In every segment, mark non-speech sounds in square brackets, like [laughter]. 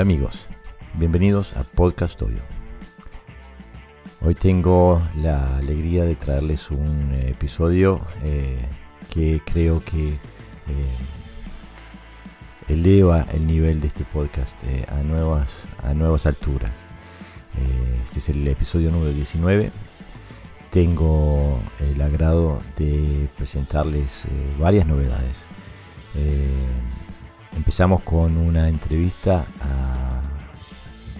Hola amigos, bienvenidos a Podcast Hoyo. Hoy tengo la alegría de traerles un episodio eh, que creo que eh, eleva el nivel de este podcast eh, a, nuevas, a nuevas alturas. este es el episodio número 19. Tengo el agrado de presentarles varias novedades. Empezamos con una entrevista a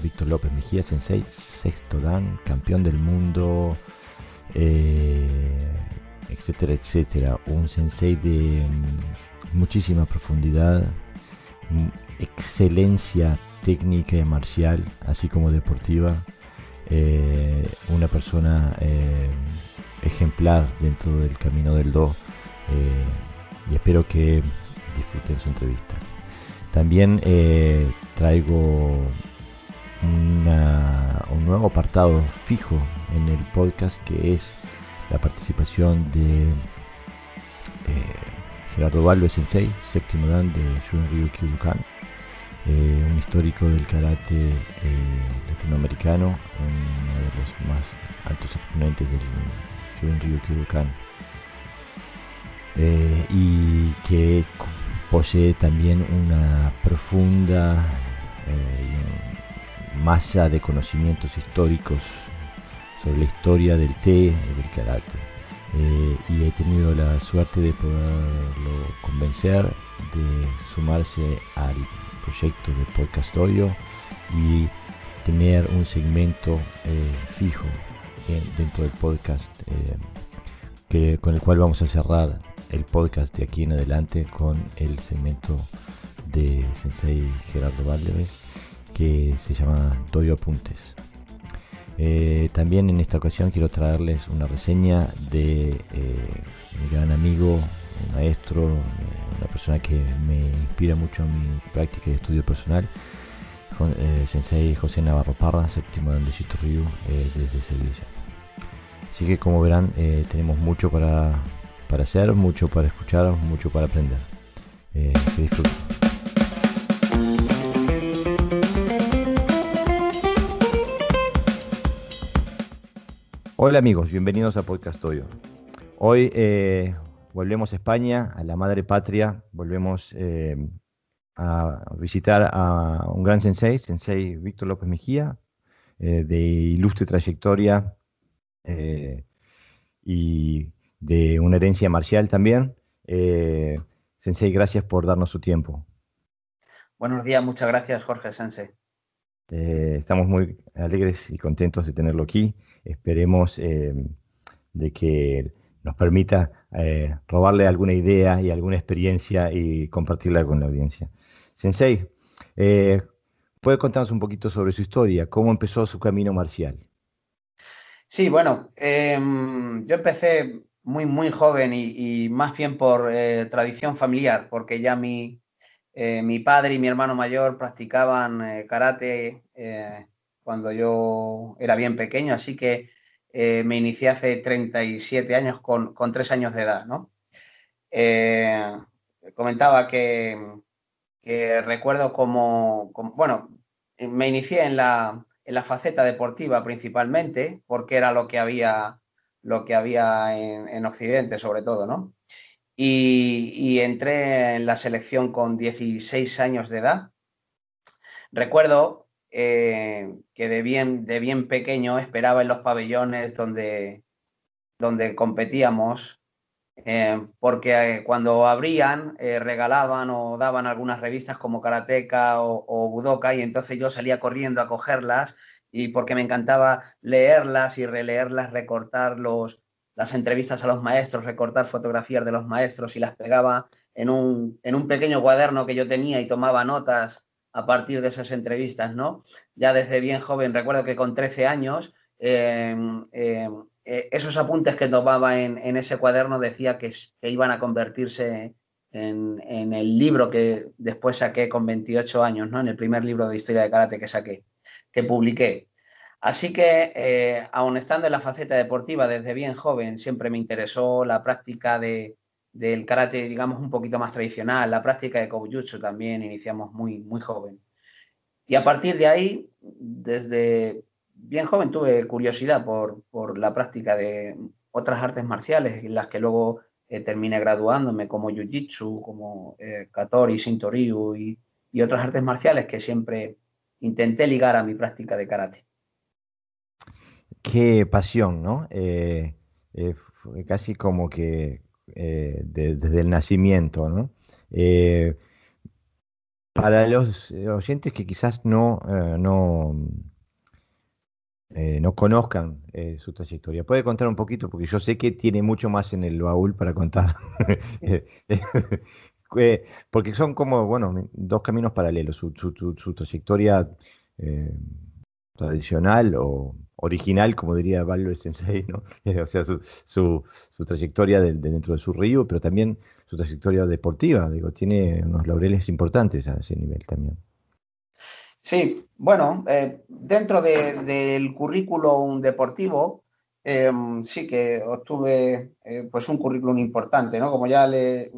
Víctor López Mejía, sensei, sexto dan, campeón del mundo, eh, etcétera, etcétera. Un sensei de mm, muchísima profundidad, mm, excelencia técnica y marcial, así como deportiva. Eh, una persona eh, ejemplar dentro del camino del Do y espero que disfruten su entrevista. También eh, traigo un nuevo apartado fijo en el podcast que es la participación de eh, Gerardo Sensei, séptimo dan de Shunryu Kyudukan, eh, un histórico del karate latinoamericano, uno de los más altos exponentes del Shunryu Kyudukan, y que posee también una profunda eh, masa de conocimientos históricos sobre la historia del té y del karate. Eh, y he tenido la suerte de poderlo convencer de sumarse al proyecto de Podcastorio y tener un segmento eh, fijo dentro del podcast que, con el cual vamos a cerrar el podcast de aquí en adelante con el segmento de Sensei Gerardo Valdeves que se llama Doy Apuntes. Eh, también en esta ocasión quiero traerles una reseña de eh, mi gran amigo, maestro, eh, una persona que me inspira mucho en mi práctica y estudio personal, Sensei José Navarro Parra, séptimo de Shito Ryu desde Sevilla. Así que como verán tenemos mucho para para hacer, mucho para escuchar, mucho para aprender. Eh, que disfruten. Hola amigos, bienvenidos a Podcast Hoyo. Hoy eh, volvemos a España, a la madre patria, volvemos eh, a visitar a un gran sensei, sensei Víctor López Mejía, de ilustre trayectoria y de una herencia marcial también. Eh, sensei, gracias por darnos su tiempo. Buenos días, muchas gracias Jorge Sensei. Eh, estamos muy alegres y contentos de tenerlo aquí. Esperemos eh, de que nos permita robarle alguna idea y alguna experiencia y compartirla con la audiencia. Sensei, ¿puede contarnos un poquito sobre su historia? ¿Cómo empezó su camino marcial? Sí, bueno, em, yo empecé muy, muy joven y, más bien por eh, tradición familiar, porque ya mi, eh, mi padre y mi hermano mayor practicaban eh, karate cuando yo era bien pequeño, así que me inicié hace 37 años con, con 3 años de edad, ¿no? comentaba que, recuerdo como, como, bueno, me inicié en la, en la faceta deportiva principalmente, porque era lo que había lo que había en, Occidente, sobre todo, ¿no? Y, entré en la selección con 16 años de edad. Recuerdo eh, que de bien, de bien pequeño esperaba en los pabellones donde, donde competíamos, eh, porque eh, cuando abrían regalaban o daban algunas revistas como Karateka o, o Budoka y entonces yo salía corriendo a cogerlas y porque me encantaba leerlas y releerlas, recortar los, las entrevistas a los maestros, recortar fotografías de los maestros y las pegaba en un, en un pequeño cuaderno que yo tenía y tomaba notas a partir de esas entrevistas, ¿no? Ya desde bien joven, recuerdo que con 13 años, em, em, eh, esos apuntes que tomaba en, en ese cuaderno decía que, que iban a convertirse en, en, el libro que después saqué con 28 años, ¿no? En el primer libro de historia de karate que saqué que publiqué. Así que, eh, aun estando en la faceta deportiva desde bien joven, siempre me interesó la práctica de, del karate, digamos, un poquito más tradicional, la práctica de Kobujutsu también iniciamos muy, muy joven. Y a partir de ahí, desde bien joven tuve curiosidad por, por la práctica de otras artes marciales, en las que luego eh, terminé graduándome como Jiu-Jitsu, como eh, Katori, Shinto-Ryu y, y otras artes marciales que siempre intenté ligar a mi práctica de karate. Qué pasión, ¿no? Eh, eh, casi como que eh, desde el nacimiento, ¿no? para los oyentes que quizás no, no, no conozcan su trayectoria, ¿puede contar un poquito? Porque yo sé que tiene mucho más en el baúl para contar. [laughs] [laughs] [laughs] porque son como, bueno, dos caminos paralelos. Su, su trayectoria tradicional o original, como diría Vallo Sensei, ¿no? [laughs] o sea, su, su, trayectoria de, dentro de su río, pero también su trayectoria deportiva, digo, tiene unos laureles importantes a ese nivel también. Sí, bueno, eh, dentro del currículum deportivo, sí que obtuve eh, pues un currículum importante, ¿no? Como ya le,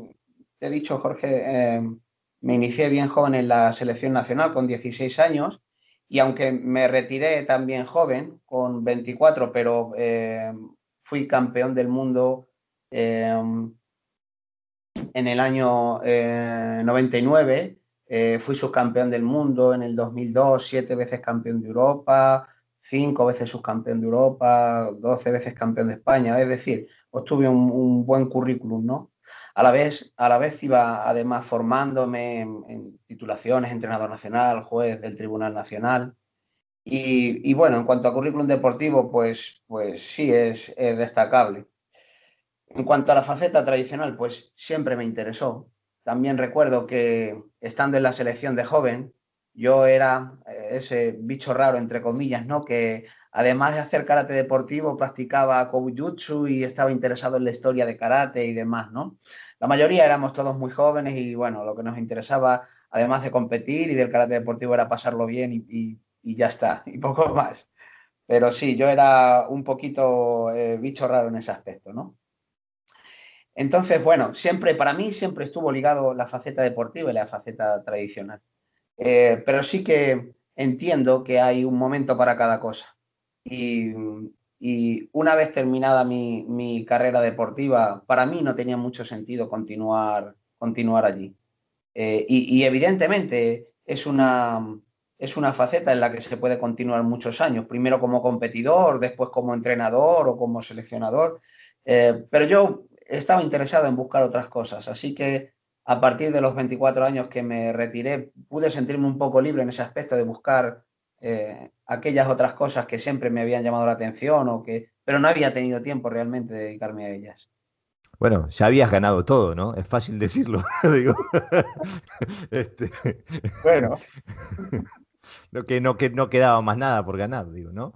he dicho, Jorge, em, me inicié bien joven en la selección nacional con 16 años y aunque me retiré también joven, con 24, pero eh, fui campeón del mundo eh, en el año 99, eh, fui subcampeón del mundo en el 2002, siete veces campeón de Europa, cinco veces subcampeón de Europa, doce veces campeón de España, es decir, obtuve un buen currículum, ¿no? A la vez, a la vez iba además formándome en, titulaciones, entrenador nacional, juez del Tribunal Nacional. Y, bueno, en cuanto a currículum deportivo, pues, pues sí es, destacable. En cuanto a la faceta tradicional, pues siempre me interesó. También recuerdo que estando en la selección de joven, yo era eh, ese bicho raro, entre comillas, ¿no? Que además de hacer karate deportivo, practicaba koujutsu y estaba interesado en la historia de karate y demás, ¿no? La mayoría éramos todos muy jóvenes y, bueno, lo que nos interesaba, además de competir y del karate deportivo, era pasarlo bien y, ya está, [laughs] y poco más. Pero sí, yo era un poquito eh, bicho raro en ese aspecto, ¿no? Entonces, bueno, siempre, para mí siempre estuvo ligado la faceta deportiva y la faceta tradicional. Eh, pero sí que entiendo que hay un momento para cada cosa. Y, una vez terminada mi, carrera deportiva, para mí no tenía mucho sentido continuar, continuar allí. Eh, y, evidentemente es una, es una faceta en la que se puede continuar muchos años, primero como competidor, después como entrenador o como seleccionador. Eh, pero yo estaba interesado en buscar otras cosas, así que a partir de los 24 años que me retiré, pude sentirme un poco libre en ese aspecto de buscar eh, aquellas otras cosas que siempre me habían llamado la atención o que, pero no había tenido tiempo realmente de dedicarme a ellas. Bueno, ya habías ganado todo, ¿no? Es fácil decirlo, [laughs] digo. Este, bueno. [laughs] Lo que no, que no quedaba más nada por ganar, digo, ¿no?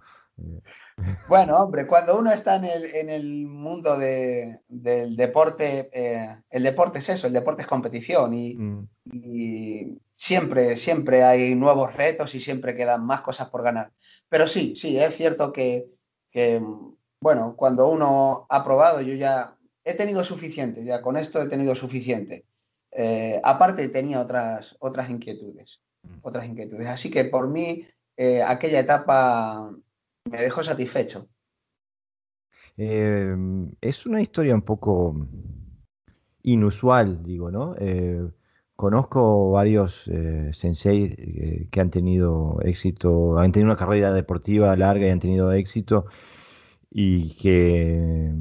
Bueno, hombre, cuando uno está en el, en el mundo del deporte, eh, el deporte es eso, el deporte es competición mm. y, siempre, siempre hay nuevos retos y siempre quedan más cosas por ganar. Pero sí, sí, es cierto que, bueno, cuando uno ha probado, yo ya he tenido suficiente, ya con esto he tenido suficiente. Eh, aparte tenía otras, otras inquietudes, mm. otras inquietudes. Así que por mí, eh, aquella etapa me dejó satisfecho. Em, es una historia un poco inusual, digo, ¿no? Eh, conozco varios eh, sensei eh, que han tenido éxito, han tenido una carrera deportiva larga y han tenido éxito y que,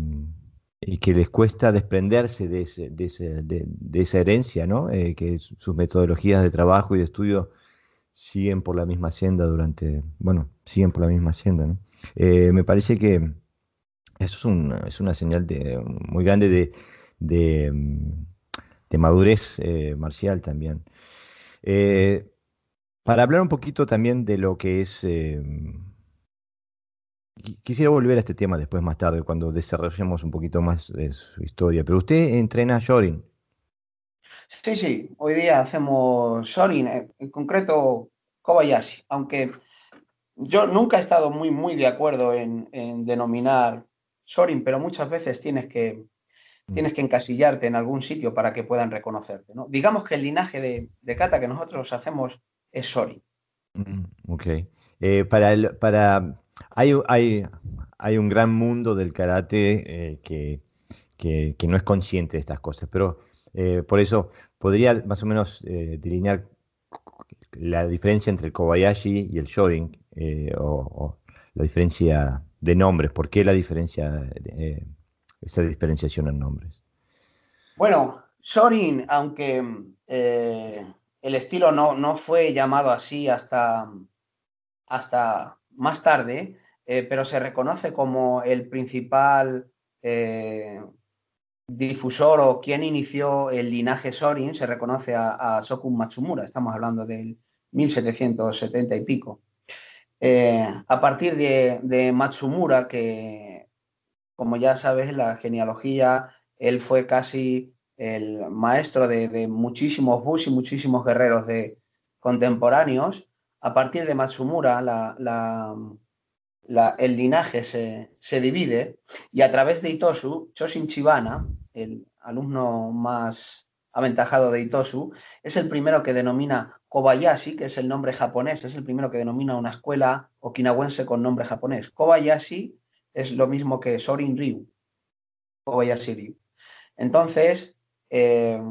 y que les cuesta desprenderse de, de, esa herencia, ¿no? que sus metodologías de trabajo y de estudio siguen por la misma senda durante, bueno, siguen por la misma senda, ¿no? Eh, me parece que eso es, es una señal de, muy grande de, de, madurez eh, marcial también. Eh, para hablar un poquito también de lo que es... Quisiera volver a este tema después más tarde, cuando desarrollemos un poquito más de su historia. Pero usted entrena Shorin. Sí, sí, hoy día hacemos Shorin, en concreto Kobayashi, aunque yo nunca he estado muy, muy de acuerdo en, denominar Sorin, pero muchas veces tienes que. Tienes que encasillarte en algún sitio para que puedan reconocerte. ¿no? Digamos que el linaje de, de kata que nosotros hacemos es Sorin. Mm, ok. Eh, para, el, para hay, hay, hay, un gran mundo del karate eh, que, que, no es consciente de estas cosas, pero eh, por eso podría más o menos delinear la diferencia entre el Kobayashi y el Shorin, o, la diferencia de nombres. ¿Por qué la diferencia, esa diferenciación en nombres? Bueno, Shorin, aunque el estilo no, no fue llamado así hasta, hasta más tarde, eh, pero se reconoce como el principal eh, difusor o quien inició el linaje Sorin, se reconoce a, Sokun Matsumura, estamos hablando del 1770 y pico. Eh, a partir de, Matsumura, que como ya sabes, la genealogía, él fue casi el maestro de, muchísimos bus y muchísimos guerreros de contemporáneos. A partir de Matsumura, el linaje se, divide y a través de Itosu, Choshin Chibana, el alumno más aventajado de Itosu, es el primero que denomina Kobayashi, que es el nombre japonés, es el primero que denomina una escuela okinawense con nombre japonés. Kobayashi es lo mismo que Sorin Ryu, Kobayashi Ryu. Entonces, eh,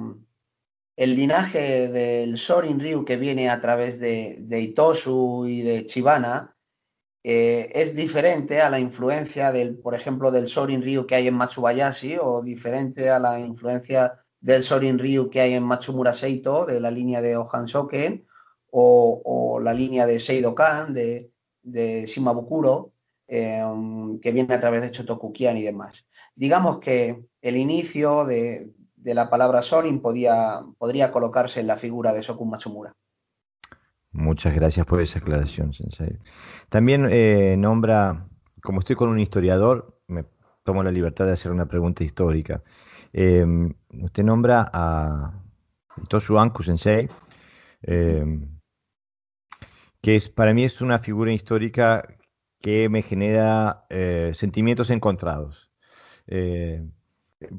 el linaje del Sorin Ryu que viene a través de, Itosu y de Chibana eh, es diferente a la influencia del, por ejemplo, del Sorin Ryu que hay en Matsubayashi o diferente a la influencia del Sorin Ryu que hay en Matsumura Seito de la línea de Ohan Shoken o, la línea de Seido-kan de, de Shimabukuro eh, que viene a través de Chotokukian y demás. Digamos que el inicio de, la palabra Sorin podía, podría colocarse en la figura de Sokun Matsumura. Muchas gracias por esa aclaración, Sensei. También eh, nombra, como estoy con un historiador, me tomo la libertad de hacer una pregunta histórica. Em, usted nombra a Tosu Anku Sensei, em, que es, para mí es una figura histórica que me genera eh, sentimientos encontrados. Eh,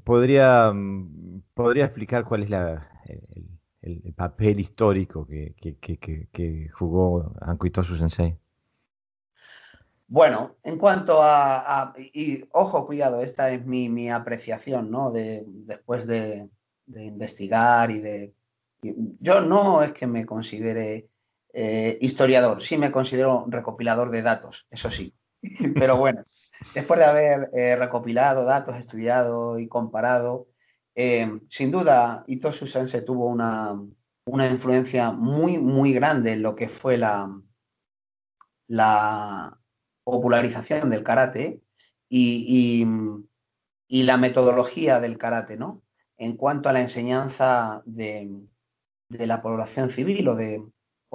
podría, mm, podría explicar cuál es el, papel histórico que, que, jugó Ankuitosu Sensei. Bueno, en cuanto a, y ojo, cuidado, esta es mi, apreciación, ¿no? De, después de, investigar y de... yo no es que me considere eh, historiador, sí me considero recopilador de datos, eso sí, [laughs] pero bueno, Después de haber eh, recopilado datos, estudiado y comparado, eh, sin duda Itosu Sensei tuvo una, influencia muy, muy grande en lo que fue la, la popularización del karate y, la metodología del karate, ¿no? En cuanto a la enseñanza de, la población civil o de,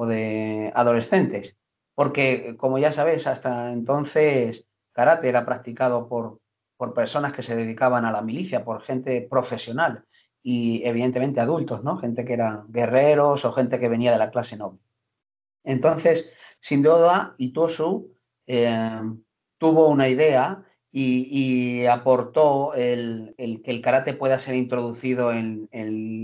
o de adolescentes. Porque, como ya sabéis, hasta entonces karate era practicado por, por personas que se dedicaban a la milicia, por gente profesional y evidentemente adultos, ¿no? Gente que eran guerreros o gente que venía de la clase noble. Entonces, sin duda, Itosu eh, tuvo una idea y, aportó el, que el karate pueda ser introducido en,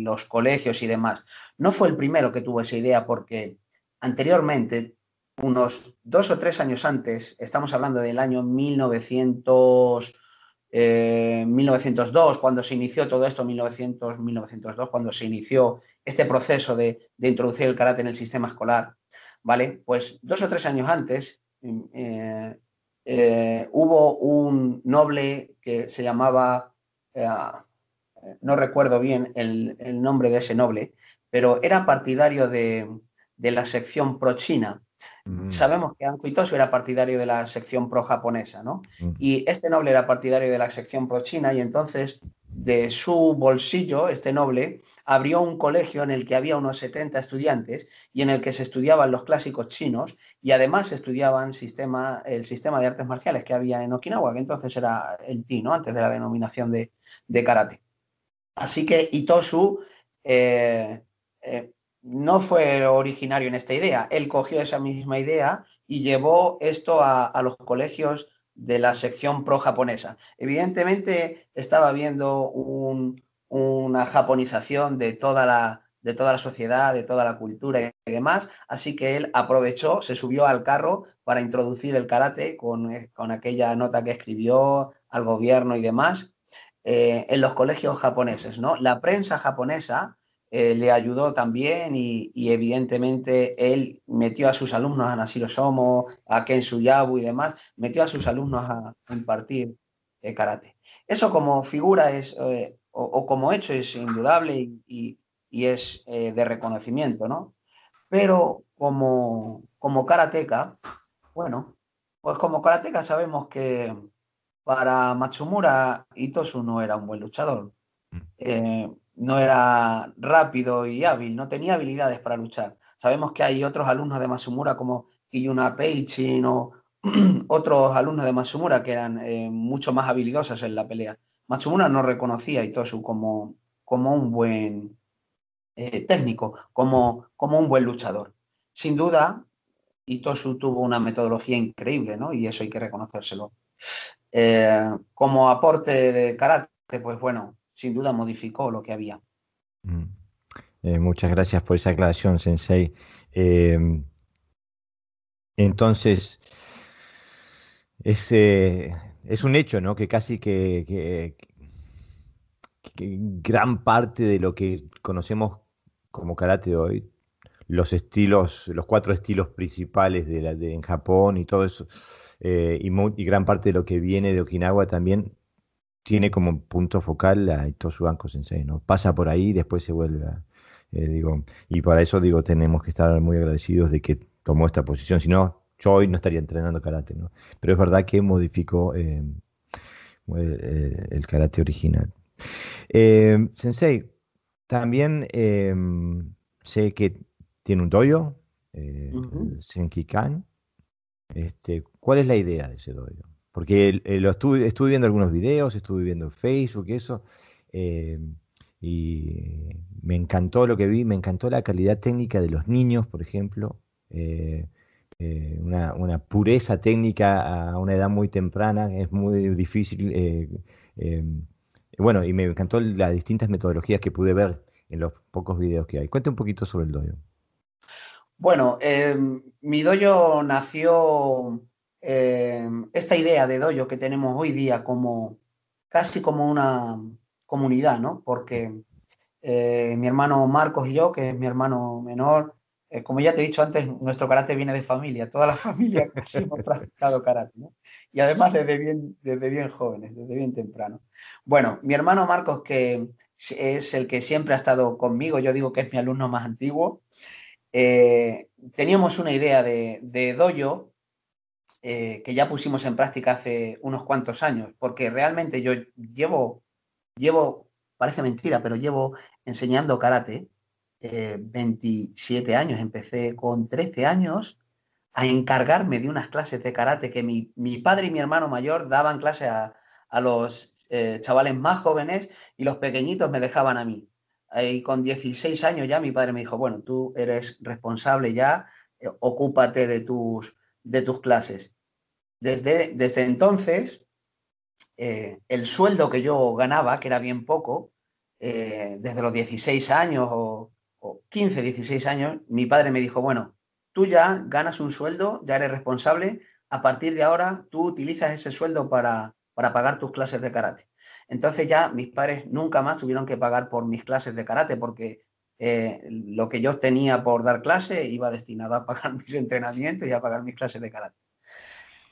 los colegios y demás. No fue el primero que tuvo esa idea porque anteriormente unos dos o tres años antes, estamos hablando del año 1900, 1902, eh, cuando se inició todo esto, 1900, 1902, cuando se inició este proceso de, introducir el karate en el sistema escolar, ¿vale? Pues dos o tres años antes eh, eh, hubo un noble que se llamaba, no recuerdo bien el, nombre de ese noble, pero era partidario de, de la sección pro-China Mm. Sabemos que Anko Itosu era partidario de la sección pro-japonesa, ¿no? Mm. Y este noble era partidario de la sección pro-china y entonces de su bolsillo, este noble, abrió un colegio en el que había unos 70 estudiantes y en el que se estudiaban los clásicos chinos y además se estudiaban sistema, el sistema de artes marciales que había en Okinawa, que entonces era el Ti, ¿no? Antes de la denominación de, karate. Así que Itosu eh, eh, no fue originario en esta idea. Él cogió esa misma idea y llevó esto a, los colegios de la sección pro-japonesa. Evidentemente estaba viendo una japonización de toda, la, de toda la sociedad, de toda la cultura y demás. Así que él aprovechó, se subió al carro para introducir el karate con, eh, aquella nota que escribió al gobierno y demás eh, en los colegios japoneses. ¿no? La prensa japonesa eh, le ayudó también y, evidentemente él metió a sus alumnos, a Nashiro Somo, a Ken Suyabu y demás, metió a sus alumnos a, impartir karate. Eso como figura es, o, como hecho es indudable y y es eh, de reconocimiento, ¿no? Pero como, como karateca, bueno, pues como karateca sabemos que para Matsumura Itosu no era un buen luchador. Mm. Eh, no era rápido y hábil, no tenía habilidades para luchar. Sabemos que hay otros alumnos de Matsumura como Kiyuna Peichin o [clears throat] otros alumnos de Matsumura que eran eh, mucho más habilidosos en la pelea. Matsumura no reconocía a Itosu como, como un buen eh, técnico, como, como un buen luchador. Sin duda, Itosu tuvo una metodología increíble, ¿no? Y eso hay que reconocérselo. Eh, como aporte de carácter, pues bueno, sin duda modificó lo que había. Mm. Eh, muchas gracias por esa aclaración, Sensei. entonces, es, es, un hecho, ¿no? Que casi que, que gran parte de lo que conocemos como karate hoy, los estilos, los cuatro estilos principales de la, de, en Japón y todo eso, eh, y, gran parte de lo que viene de Okinawa también tiene como punto focal a Itosu Banco Sensei, ¿no? Pasa por ahí y después se vuelve eh, digo, y para eso digo, tenemos que estar muy agradecidos de que tomó esta posición, si no, yo hoy no estaría entrenando karate, ¿no? Pero es verdad que modificó eh, el, karate original. sensei, también em, sé que tiene un dojo, eh, Senkikan. Este, ¿Cuál es la idea de ese dojo? Porque lo estuve, estuve viendo algunos videos, estuve viendo Facebook y eso, em, y me encantó lo que vi, me encantó la calidad técnica de los niños, por ejemplo, eh, eh, una, pureza técnica a una edad muy temprana, es muy difícil eh, bueno, y me encantó las distintas metodologías que pude ver en los pocos videos que hay. Cuente un poquito sobre el dojo. Bueno, mi dojo nació, em, esta idea de dojo que tenemos hoy día como casi como una comunidad, ¿no? Porque eh, mi hermano Marcos y yo, que es mi hermano menor, eh, como ya te he dicho antes, nuestro karate viene de familia, toda la [laughs] familia hemos practicado karate, ¿no? Y además desde bien, desde bien jóvenes, desde bien temprano. Bueno, mi hermano Marcos, que es el que siempre ha estado conmigo, yo digo que es mi alumno más antiguo, eh, teníamos una idea de, de dojo eh, que ya pusimos en práctica hace unos cuantos años, porque realmente yo llevo, llevo, parece mentira, pero llevo enseñando karate 27 eh, años, empecé con 13 años a encargarme de unas clases de karate que mi, padre y mi hermano mayor daban clase a, los eh, chavales más jóvenes y los pequeñitos me dejaban a mí. Y con 16 años ya mi padre me dijo, bueno, tú eres responsable ya, eh, ocúpate de tus, de tus clases. Desde, desde entonces, el sueldo que yo ganaba, que era bien poco, desde los 16 años o, 15, 16 años, mi padre me dijo, bueno, tú ya ganas un sueldo, ya eres responsable, a partir de ahora tú utilizas ese sueldo para, para pagar tus clases de karate. Entonces ya mis padres nunca más tuvieron que pagar por mis clases de karate porque eh, lo que yo tenía por dar clase iba destinado a pagar [laughs] mis entrenamientos y a pagar mis clases de karate.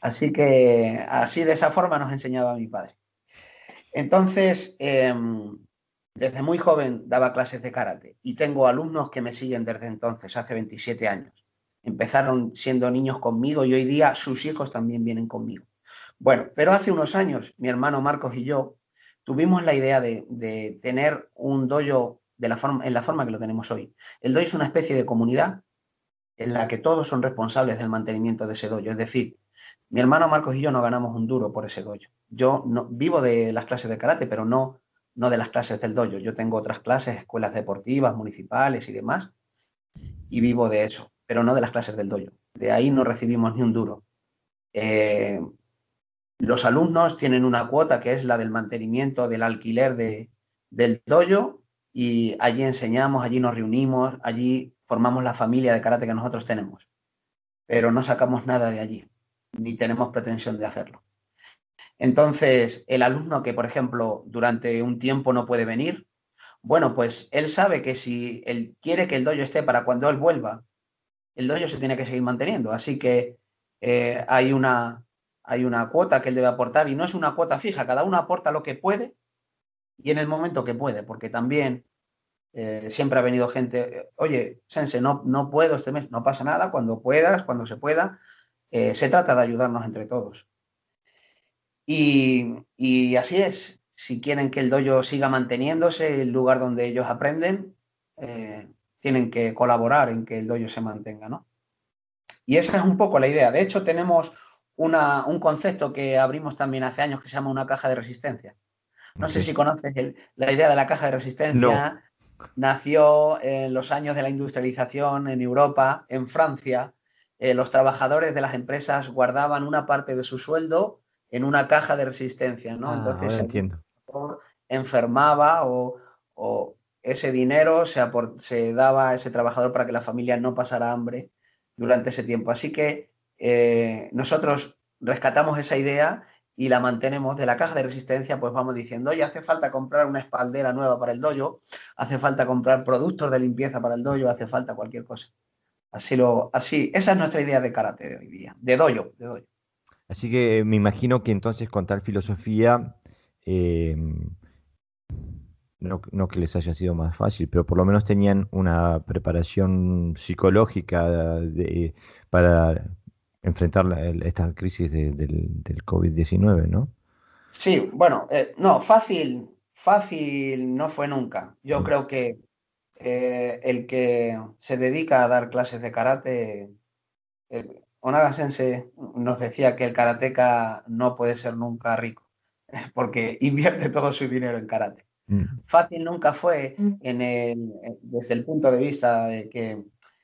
Así que así de esa forma nos enseñaba mi padre. Entonces, em, desde muy joven daba clases de karate y tengo alumnos que me siguen desde entonces, hace 27 años. Empezaron siendo niños conmigo y hoy día sus hijos también vienen conmigo. Bueno, pero hace unos años mi hermano Marcos y yo tuvimos la idea de, tener un dojo de la forma, en la forma que lo tenemos hoy. El dojo es una especie de comunidad en la que todos son responsables del mantenimiento de ese dojo. Es decir, mi hermano Marcos y yo no ganamos un duro por ese dojo. Yo no, vivo de las clases de karate, pero no no de las clases del dojo. Yo tengo otras clases, escuelas deportivas, municipales y demás, y vivo de eso, pero no de las clases del dojo. De ahí no recibimos ni un duro. Eh, los alumnos tienen una cuota que es la del mantenimiento del alquiler de, del dojo y allí enseñamos, allí nos reunimos, allí formamos la familia de karate que nosotros tenemos, pero no sacamos nada de allí, ni tenemos pretensión de hacerlo. Entonces, el alumno que, por ejemplo, durante un tiempo no puede venir, bueno, pues él sabe que si él quiere que el dojo esté para cuando él vuelva, el dojo se tiene que seguir manteniendo. Así que eh, hay, una, hay una cuota que él debe aportar y no es una cuota fija, cada uno aporta lo que puede y en el momento que puede, porque también eh, siempre ha venido gente, oye, Sense, no, no puedo este mes, no pasa nada, cuando puedas, cuando se pueda, eh, se trata de ayudarnos entre todos. Y, así es, si quieren que el dojo siga manteniéndose, el lugar donde ellos aprenden, eh, tienen que colaborar en que el dojo se mantenga, ¿no? Y esa es un poco la idea. De hecho, tenemos un concepto que abrimos también hace años que se llama una caja de resistencia. No sé si conoces la idea de la caja de resistencia. Nació en los años de la industrialización en Europa, en Francia. Eh, los trabajadores de las empresas guardaban una parte de su sueldo en una caja de resistencia, ¿no? Ah, Entonces, entiendo. enfermaba o, ese dinero se, se, daba a ese trabajador para que la familia no pasara hambre durante ese tiempo. Así que eh, nosotros rescatamos esa idea y la mantenemos de la caja de resistencia, pues vamos diciendo, oye, hace falta comprar una espaldera nueva para el dojo, hace falta comprar productos de limpieza para el dojo, hace falta cualquier cosa. Así lo, así, esa es nuestra idea de karate de hoy día, de dojo, de dojo. Así que me imagino que entonces con tal filosofía, em, no, que les haya sido más fácil, pero por lo menos tenían una preparación psicológica para enfrentar esta crisis del, COVID-19, ¿no? Sí, bueno, eh, no, fácil, fácil no fue nunca. Yo mm. creo que eh, el que se dedica a dar clases de karate, eh, Onaga Sensei nos decía que el karateca no puede ser nunca rico, [laughs] porque invierte todo su dinero en karate. Mm. Fácil nunca fue mm. en el, desde el punto de vista de que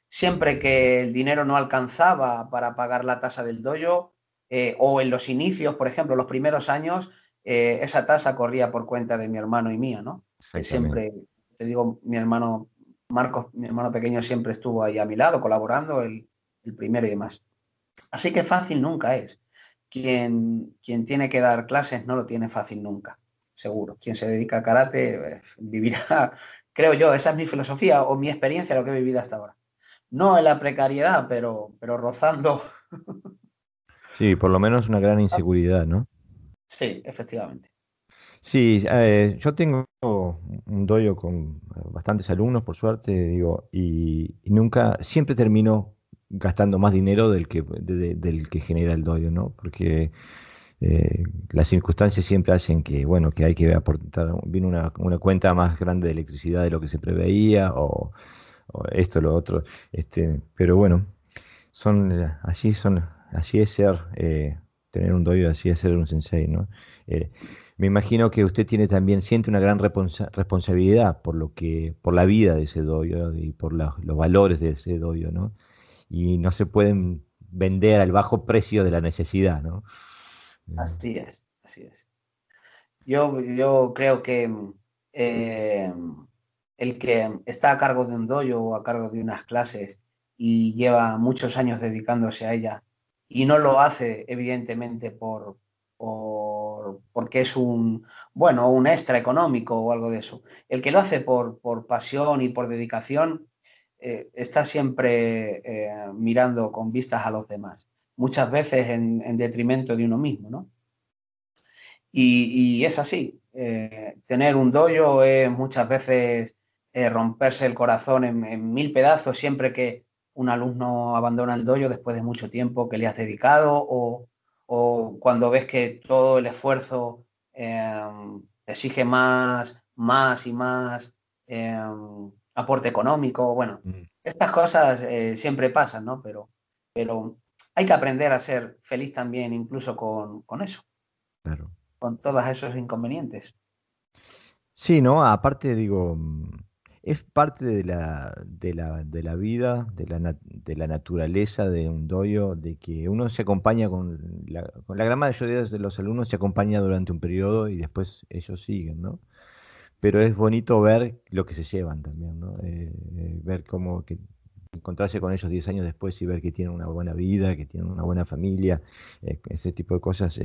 siempre que el dinero no alcanzaba para pagar la tasa del dojo, eh, o en los inicios, por ejemplo, los primeros años, eh, esa tasa corría por cuenta de mi hermano y mía, ¿no? Siempre, te digo, mi hermano Marcos, mi hermano pequeño, siempre estuvo ahí a mi lado, colaborando, el, el primero y demás. Así que fácil nunca es. Quien, quien tiene que dar clases no lo tiene fácil nunca, seguro. Quien se dedica a karate eh, vivirá, [laughs] creo yo, esa es mi filosofía o mi experiencia, lo que he vivido hasta ahora. No en la precariedad, pero, pero rozando. [laughs] Sí, por lo menos una gran inseguridad, ¿no? Sí, efectivamente. Sí, eh, yo tengo un doyo con bastantes alumnos, por suerte, digo, y, nunca, siempre termino gastando más dinero del que, del que genera el dojo, ¿no? Porque eh, las circunstancias siempre hacen que, bueno, que hay que aportar, viene una, una, cuenta más grande de electricidad de lo que se preveía, o, esto, lo otro, este, pero bueno, son, así son, así es ser, eh, tener un dojo, así es ser un sensei, ¿no? Eh, me imagino que usted tiene también, siente una gran responsabilidad por lo que, por la vida de ese dojo y por los valores de ese dojo, ¿no? y no se pueden vender al bajo precio de la necesidad, ¿no? Así es, así es. Yo, yo creo que eh, el que está a cargo de un dojo o a cargo de unas clases y lleva muchos años dedicándose a ella y no lo hace evidentemente por, porque es un bueno un extra económico o algo de eso. El que lo hace por, por pasión y por dedicación eh, está siempre eh, mirando con vistas a los demás, muchas veces en, detrimento de uno mismo, ¿no? Y, es así. Eh, tener un dojo es muchas veces romperse el corazón en, mil pedazos siempre que un alumno abandona el dojo después de mucho tiempo que le has dedicado o, cuando ves que todo el esfuerzo exige más, más y más aporte económico, bueno, mm. estas cosas eh, siempre pasan, ¿no? Pero, pero hay que aprender a ser feliz también incluso con, eso, claro. con todos esos inconvenientes. Sí, ¿no? Aparte, digo, es parte de la, de la, de la vida, de la, de la naturaleza de un doyo, de que uno se acompaña con la, gran mayoría de los alumnos, se acompaña durante un periodo y después ellos siguen, ¿no? pero es bonito ver lo que se llevan también, ¿no? Eh, eh, ver cómo que encontrarse con ellos 10 años después y ver que tienen una buena vida, que tienen una buena familia, eh, ese tipo de cosas,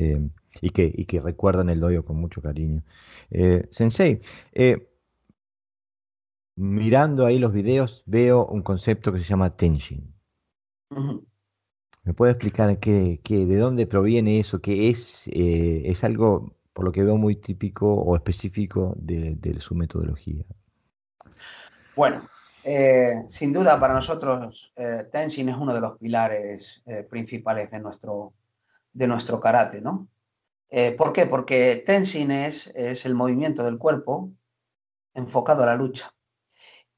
y, que, y que recuerdan el doyo con mucho cariño. sensei, mirando ahí los videos, veo un concepto que se llama Tenshin. ¿Me puede explicar qué, qué, de dónde proviene eso? ¿Qué es? ¿Es algo por lo que veo muy típico o específico de, su metodología. Bueno, eh, sin duda para nosotros eh, Tenshin es uno de los pilares eh, principales de nuestro, de nuestro karate, ¿no? ¿Por qué? Porque Tenshin es, es, el movimiento del cuerpo enfocado a la lucha.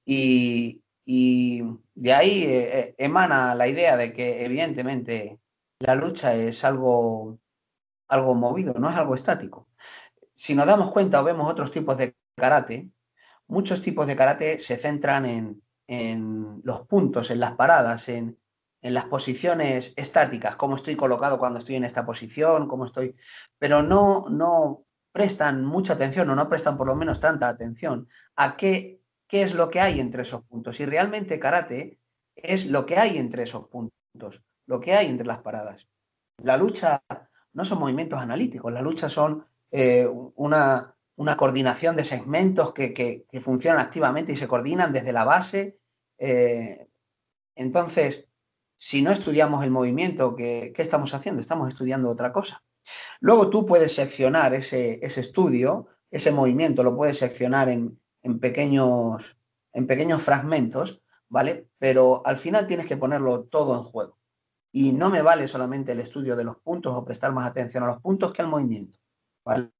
Y, y de ahí emana la idea de que evidentemente la lucha es algo algo movido, no es algo estático. Si nos damos cuenta o vemos otros tipos de karate, muchos tipos de karate se centran en, los puntos, en las paradas, en, las posiciones estáticas, cómo estoy colocado cuando estoy en esta posición, cómo estoy, pero no, no prestan mucha atención o no prestan por lo menos tanta atención a qué, qué es lo que hay entre esos puntos. Y realmente karate es lo que hay entre esos puntos, lo que hay entre las paradas. La lucha no son movimientos analíticos, la lucha son eh, una, coordinación de segmentos que, funcionan activamente y se coordinan desde la base. Eh, entonces, si no estudiamos el movimiento, ¿qué, estamos haciendo? Estamos estudiando otra cosa. Luego tú puedes seccionar ese, estudio, ese movimiento, lo puedes seccionar en, pequeños, en pequeños fragmentos, ¿vale? Pero al final tienes que ponerlo todo en juego. Y no me vale solamente el estudio de los puntos o prestar más atención a los puntos que al movimiento. ¿vale?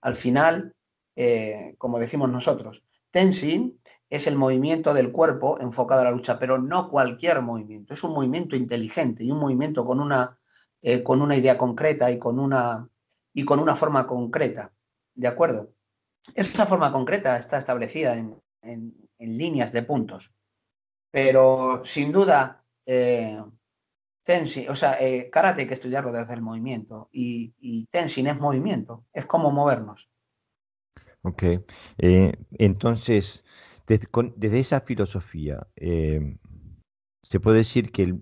Al final, eh, como decimos nosotros, Tenshin es el movimiento del cuerpo enfocado a la lucha, pero no cualquier movimiento. Es un movimiento inteligente y un movimiento con una, eh, con una idea concreta y con una, y con una forma concreta. ¿De acuerdo? Esa forma concreta está establecida en, líneas de puntos. Pero sin duda, eh, o sea, eh, karate hay que estudiarlo desde el movimiento y, y es movimiento, es como movernos. Ok, eh, entonces, desde, esa filosofía, eh, se puede decir que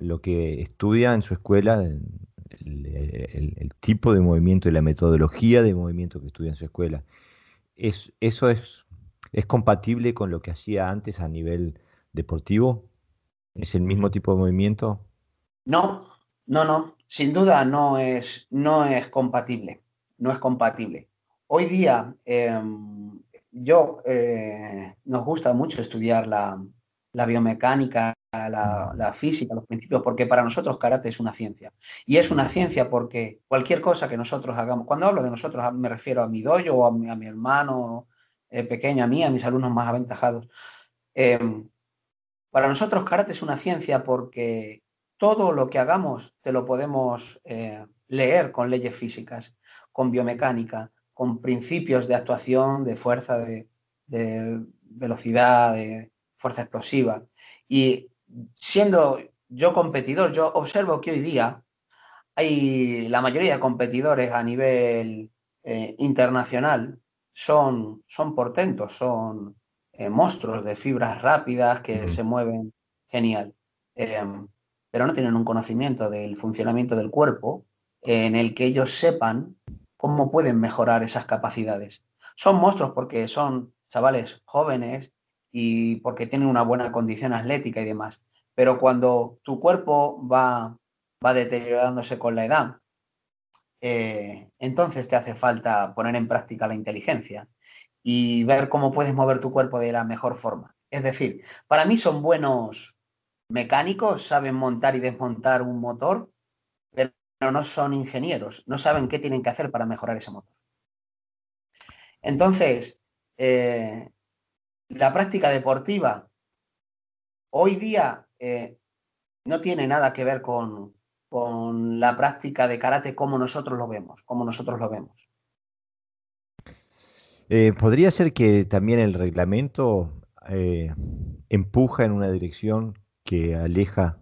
lo que estudia en su escuela, el, tipo de movimiento y la metodología de movimiento que estudia en su escuela, es, ¿eso es, es compatible con lo que hacía antes a nivel deportivo? ¿Es el mismo tipo de movimiento? No, no, no, sin duda no es, no es compatible, no es compatible. Hoy día, em, yo eh, nos gusta mucho estudiar la, biomecánica, la, física, los principios, porque para nosotros karate es una ciencia. Y es una ciencia porque cualquier cosa que nosotros hagamos, cuando hablo de nosotros me refiero a mi doyo o a mi, hermano eh, pequeño, a mí, a mis alumnos más aventajados. Em, para nosotros karate es una ciencia porque todo lo que hagamos te lo podemos eh, leer con leyes físicas, con biomecánica, con principios de actuación, de fuerza, de, velocidad, de fuerza explosiva. Y siendo yo competidor, yo observo que hoy día hay la mayoría de competidores a nivel eh, internacional son, son portentos, son eh, monstruos de fibras rápidas que se mueven genial. Em, pero no tienen un conocimiento del funcionamiento del cuerpo en el que ellos sepan cómo pueden mejorar esas capacidades. Son monstruos porque son chavales jóvenes y porque tienen una buena condición atlética y demás. Pero cuando tu cuerpo va, va deteriorándose con la edad, eh, entonces te hace falta poner en práctica la inteligencia y ver cómo puedes mover tu cuerpo de la mejor forma. Es decir, para mí son buenos mecánicos, saben montar y desmontar un motor, pero no son ingenieros, no saben qué tienen que hacer para mejorar ese motor. Entonces, eh, la práctica deportiva hoy día eh, no tiene nada que ver con, la práctica de karate como nosotros lo vemos, como nosotros lo vemos. Eh, ¿Podría ser que también el reglamento empuja en una dirección que aleja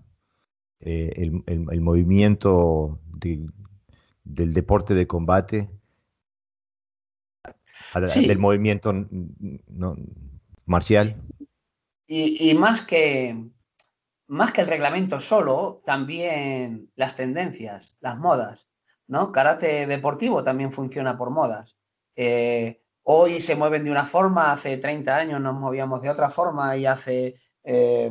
eh, el, movimiento del deporte de combate del movimiento marcial. Y, más, que, más que el reglamento solo, también las tendencias, las modas. ¿no? Karate deportivo también funciona por modas. Eh, hoy se mueven de una forma, hace 30 años nos movíamos de otra forma y hace... Eh,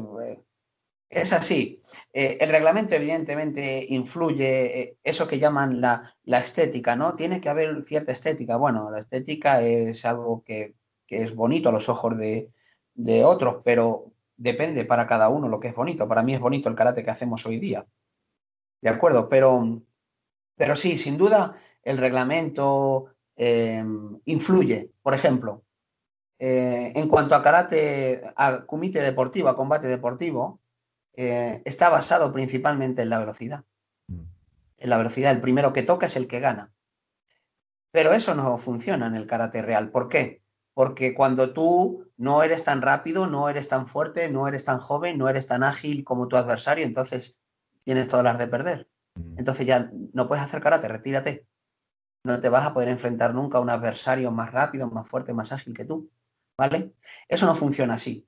es así. Eh, el reglamento evidentemente influye, eso que llaman la, estética, ¿no? Tiene que haber cierta estética. Bueno, la estética es algo que, es bonito a los ojos de, de, otros, pero depende para cada uno lo que es bonito. Para mí es bonito el karate que hacemos hoy día. De acuerdo, pero, pero sí, sin duda el reglamento, eh, influye. Por ejemplo, eh, en cuanto a karate, a kumite deportivo, a combate deportivo, eh, está basado principalmente en la velocidad. Mm. En la velocidad, el primero que toca es el que gana. Pero eso no funciona en el karate real. ¿Por qué? Porque cuando tú no eres tan rápido, no eres tan fuerte, no eres tan joven, no eres tan ágil como tu adversario, entonces tienes todas las de perder. Mm. Entonces ya no puedes hacer karate, retírate no te vas a poder enfrentar nunca a un adversario más rápido, más fuerte, más ágil que tú. ¿Vale? Eso no funciona así.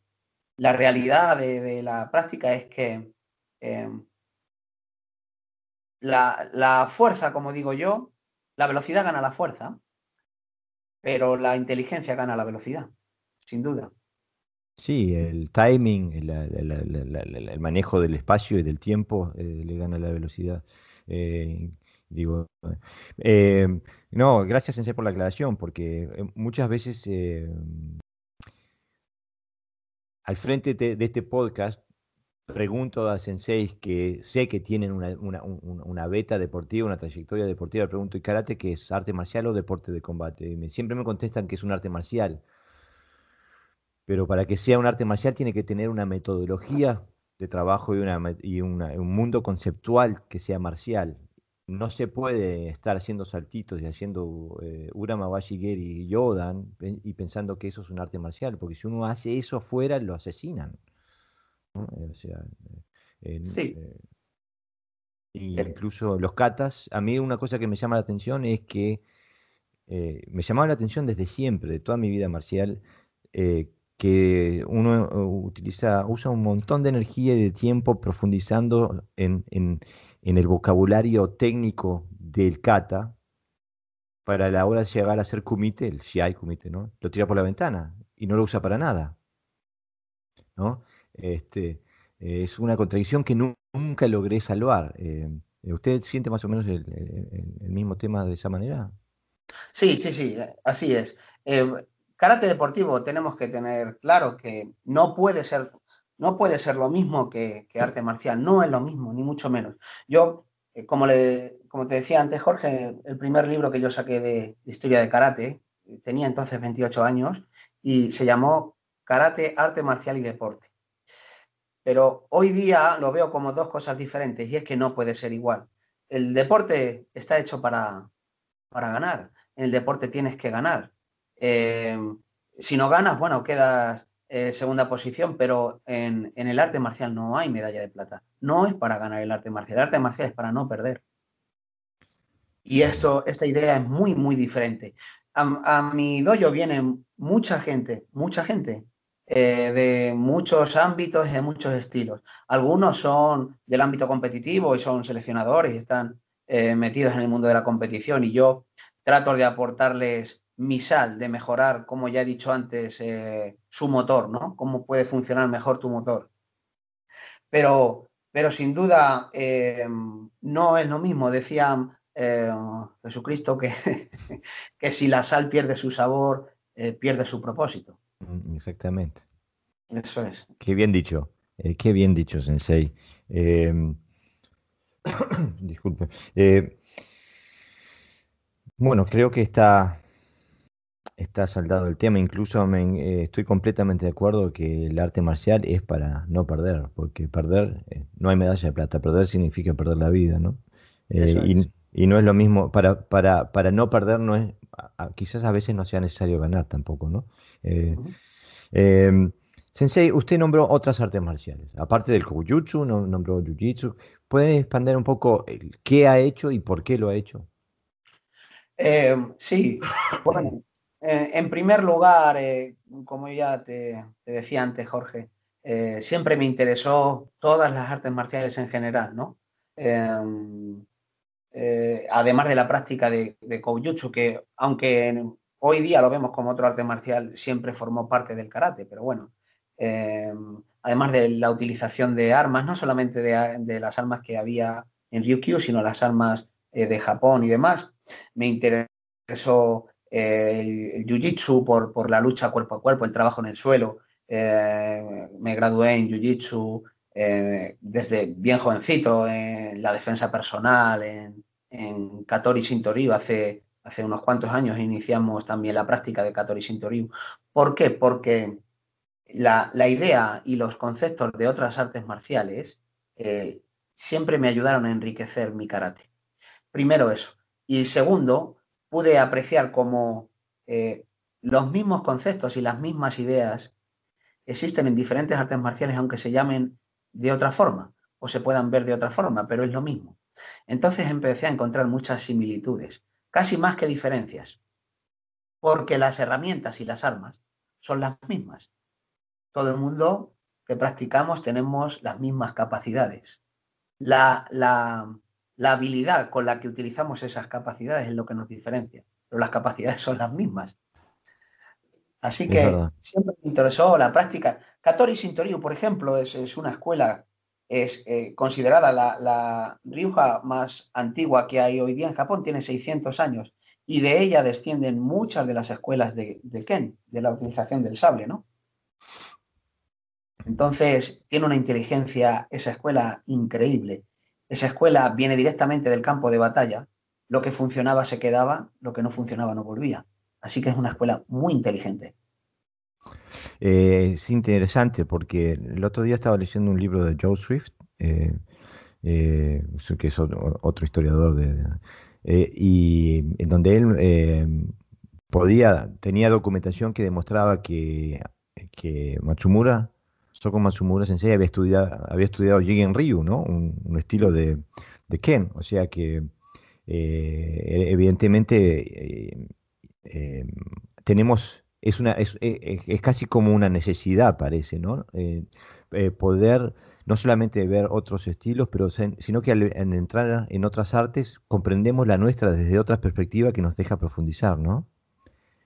La realidad de, la práctica es que la, la fuerza, como digo yo, la velocidad gana la fuerza, pero la inteligencia gana la velocidad, sin duda. Sí, el timing, el, manejo del espacio y del tiempo eh, le gana la velocidad. Eh, Digo, eh, no, gracias Sensei por la aclaración, porque muchas veces al frente de, este podcast pregunto a senseis que sé que tienen una, una, beta deportiva, una trayectoria deportiva, pregunto, ¿y karate qué es? ¿Arte marcial o deporte de combate? Siempre me contestan que es un arte marcial. Pero para que sea un arte marcial tiene que tener una metodología de trabajo y, una, y un mundo conceptual que sea marcial no se puede estar haciendo saltitos y haciendo eh, Urama Bashigeri y Yodan y pensando que eso es un arte marcial, porque si uno hace eso afuera, lo asesinan. O sea, sí. Eh, incluso los katas, a mí una cosa que me llama la atención es que eh, me llamaba la atención desde siempre, de toda mi vida marcial, que uno utiliza, usa un montón de energía y de tiempo profundizando en en el vocabulario técnico del kata para la hora de llegar a ser kumite, el hay kumite, ¿no? Lo tira por la ventana y no lo usa para nada. ¿no? Este, es una contradicción que nunca logré salvar. Eh, ¿Usted siente más o menos el, mismo tema de esa manera? Sí, sí, sí, así es. Eh, karate deportivo tenemos que tener claro que no puede ser no puede ser lo mismo que, arte marcial, no es lo mismo, ni mucho menos. Yo, eh, como, le, como te decía antes, Jorge, el primer libro que yo saqué de, historia de karate, tenía entonces 28 años y se llamó Karate, Arte Marcial y Deporte. Pero hoy día lo veo como dos cosas diferentes y es que no puede ser igual. El deporte está hecho para, para ganar. En el deporte tienes que ganar. Eh, si no ganas, bueno, quedas eh, segunda posición, pero en, el arte marcial no hay medalla de plata. No es para ganar el arte marcial, el arte marcial es para no perder. Y eso, esta idea es muy, muy diferente. A, mi dojo viene mucha gente, mucha gente, eh, de muchos ámbitos y de muchos estilos. Algunos son del ámbito competitivo y son seleccionadores y están eh, metidos en el mundo de la competición y yo trato de aportarles mi sal de mejorar, como ya he dicho antes, eh, su motor, ¿no? Cómo puede funcionar mejor tu motor. Pero, pero sin duda no es lo mismo. Decía eh, Jesucristo que, [laughs] que, si la sal pierde su sabor, pierde su propósito. Mm, exactamente. Eso es. Qué bien dicho, qué bien dicho, Sensei. [coughs] disculpe. bueno, creo que está está saldado el tema. Incluso me, eh, estoy completamente de acuerdo que el arte marcial es para no perder, porque perder, eh, no hay medalla de plata, perder significa perder la vida, ¿no? Eh, y, no es lo mismo, para, para, para no perder, no es, quizás a veces no sea necesario ganar tampoco, ¿no? Em, sensei, usted nombró otras artes marciales, aparte del Kujutsu, nombró Jiu-Jitsu. ¿Puede expandir un poco qué ha hecho y por qué lo ha hecho? sí, bueno, eh, en primer lugar, eh, como ya te, decía antes, Jorge, eh, siempre me interesó todas las artes marciales en general, ¿no? Em, además de la práctica de, de que aunque hoy día lo vemos como otro arte marcial, siempre formó parte del karate, pero bueno, em, además de la utilización de armas, no solamente de, las armas que había en Ryukyu, sino las armas de Japón y demás, me interesó el jiu-jitsu por, por, la lucha cuerpo a cuerpo, el trabajo en el suelo. Eh, me gradué en jiu-jitsu eh, desde bien jovencito, en la defensa personal, en, Katori Shintoryu. Hace, hace unos cuantos años iniciamos también la práctica de Katori Shintoryu. ¿Por qué? Porque la, la idea y los conceptos de otras artes marciales eh, siempre me ayudaron a enriquecer mi karate. Primero eso. Y segundo, pude apreciar cómo eh, los mismos conceptos y las mismas ideas existen en diferentes artes marciales, aunque se llamen de otra forma o se puedan ver de otra forma, pero es lo mismo. Entonces empecé a encontrar muchas similitudes, casi más que diferencias, porque las herramientas y las armas son las mismas. Todo el mundo que practicamos tenemos las mismas capacidades. La, la, la habilidad con la que utilizamos esas capacidades es lo que nos diferencia, pero las capacidades son las mismas. Así que siempre me interesó la práctica. Katori Shintoryu, por ejemplo, es, una escuela, es eh, considerada la, la Ryuja más antigua que hay hoy día en Japón, tiene 600 años, y de ella descienden muchas de las escuelas de, de Ken, de la utilización del sable, ¿no? Entonces, tiene una inteligencia esa escuela increíble. Esa escuela viene directamente del campo de batalla. Lo que funcionaba se quedaba, lo que no funcionaba no volvía. Así que es una escuela muy inteligente. Eh, es interesante porque el otro día estaba leyendo un libro de Joe Swift, eh, eh, que es otro, historiador, de, y en donde él podía, tenía documentación que demostraba que, que Matsumura Soko Matsumura Sensei había estudiado, había estudiado Jigen Ryu, ¿no? Un, estilo de, Ken. O sea que eh, evidentemente eh, eh, tenemos, es, una, es, casi como una necesidad, parece, ¿no? poder no solamente ver otros estilos, pero sino que al, entrar en otras artes comprendemos la nuestra desde otra perspectiva que nos deja profundizar, ¿no?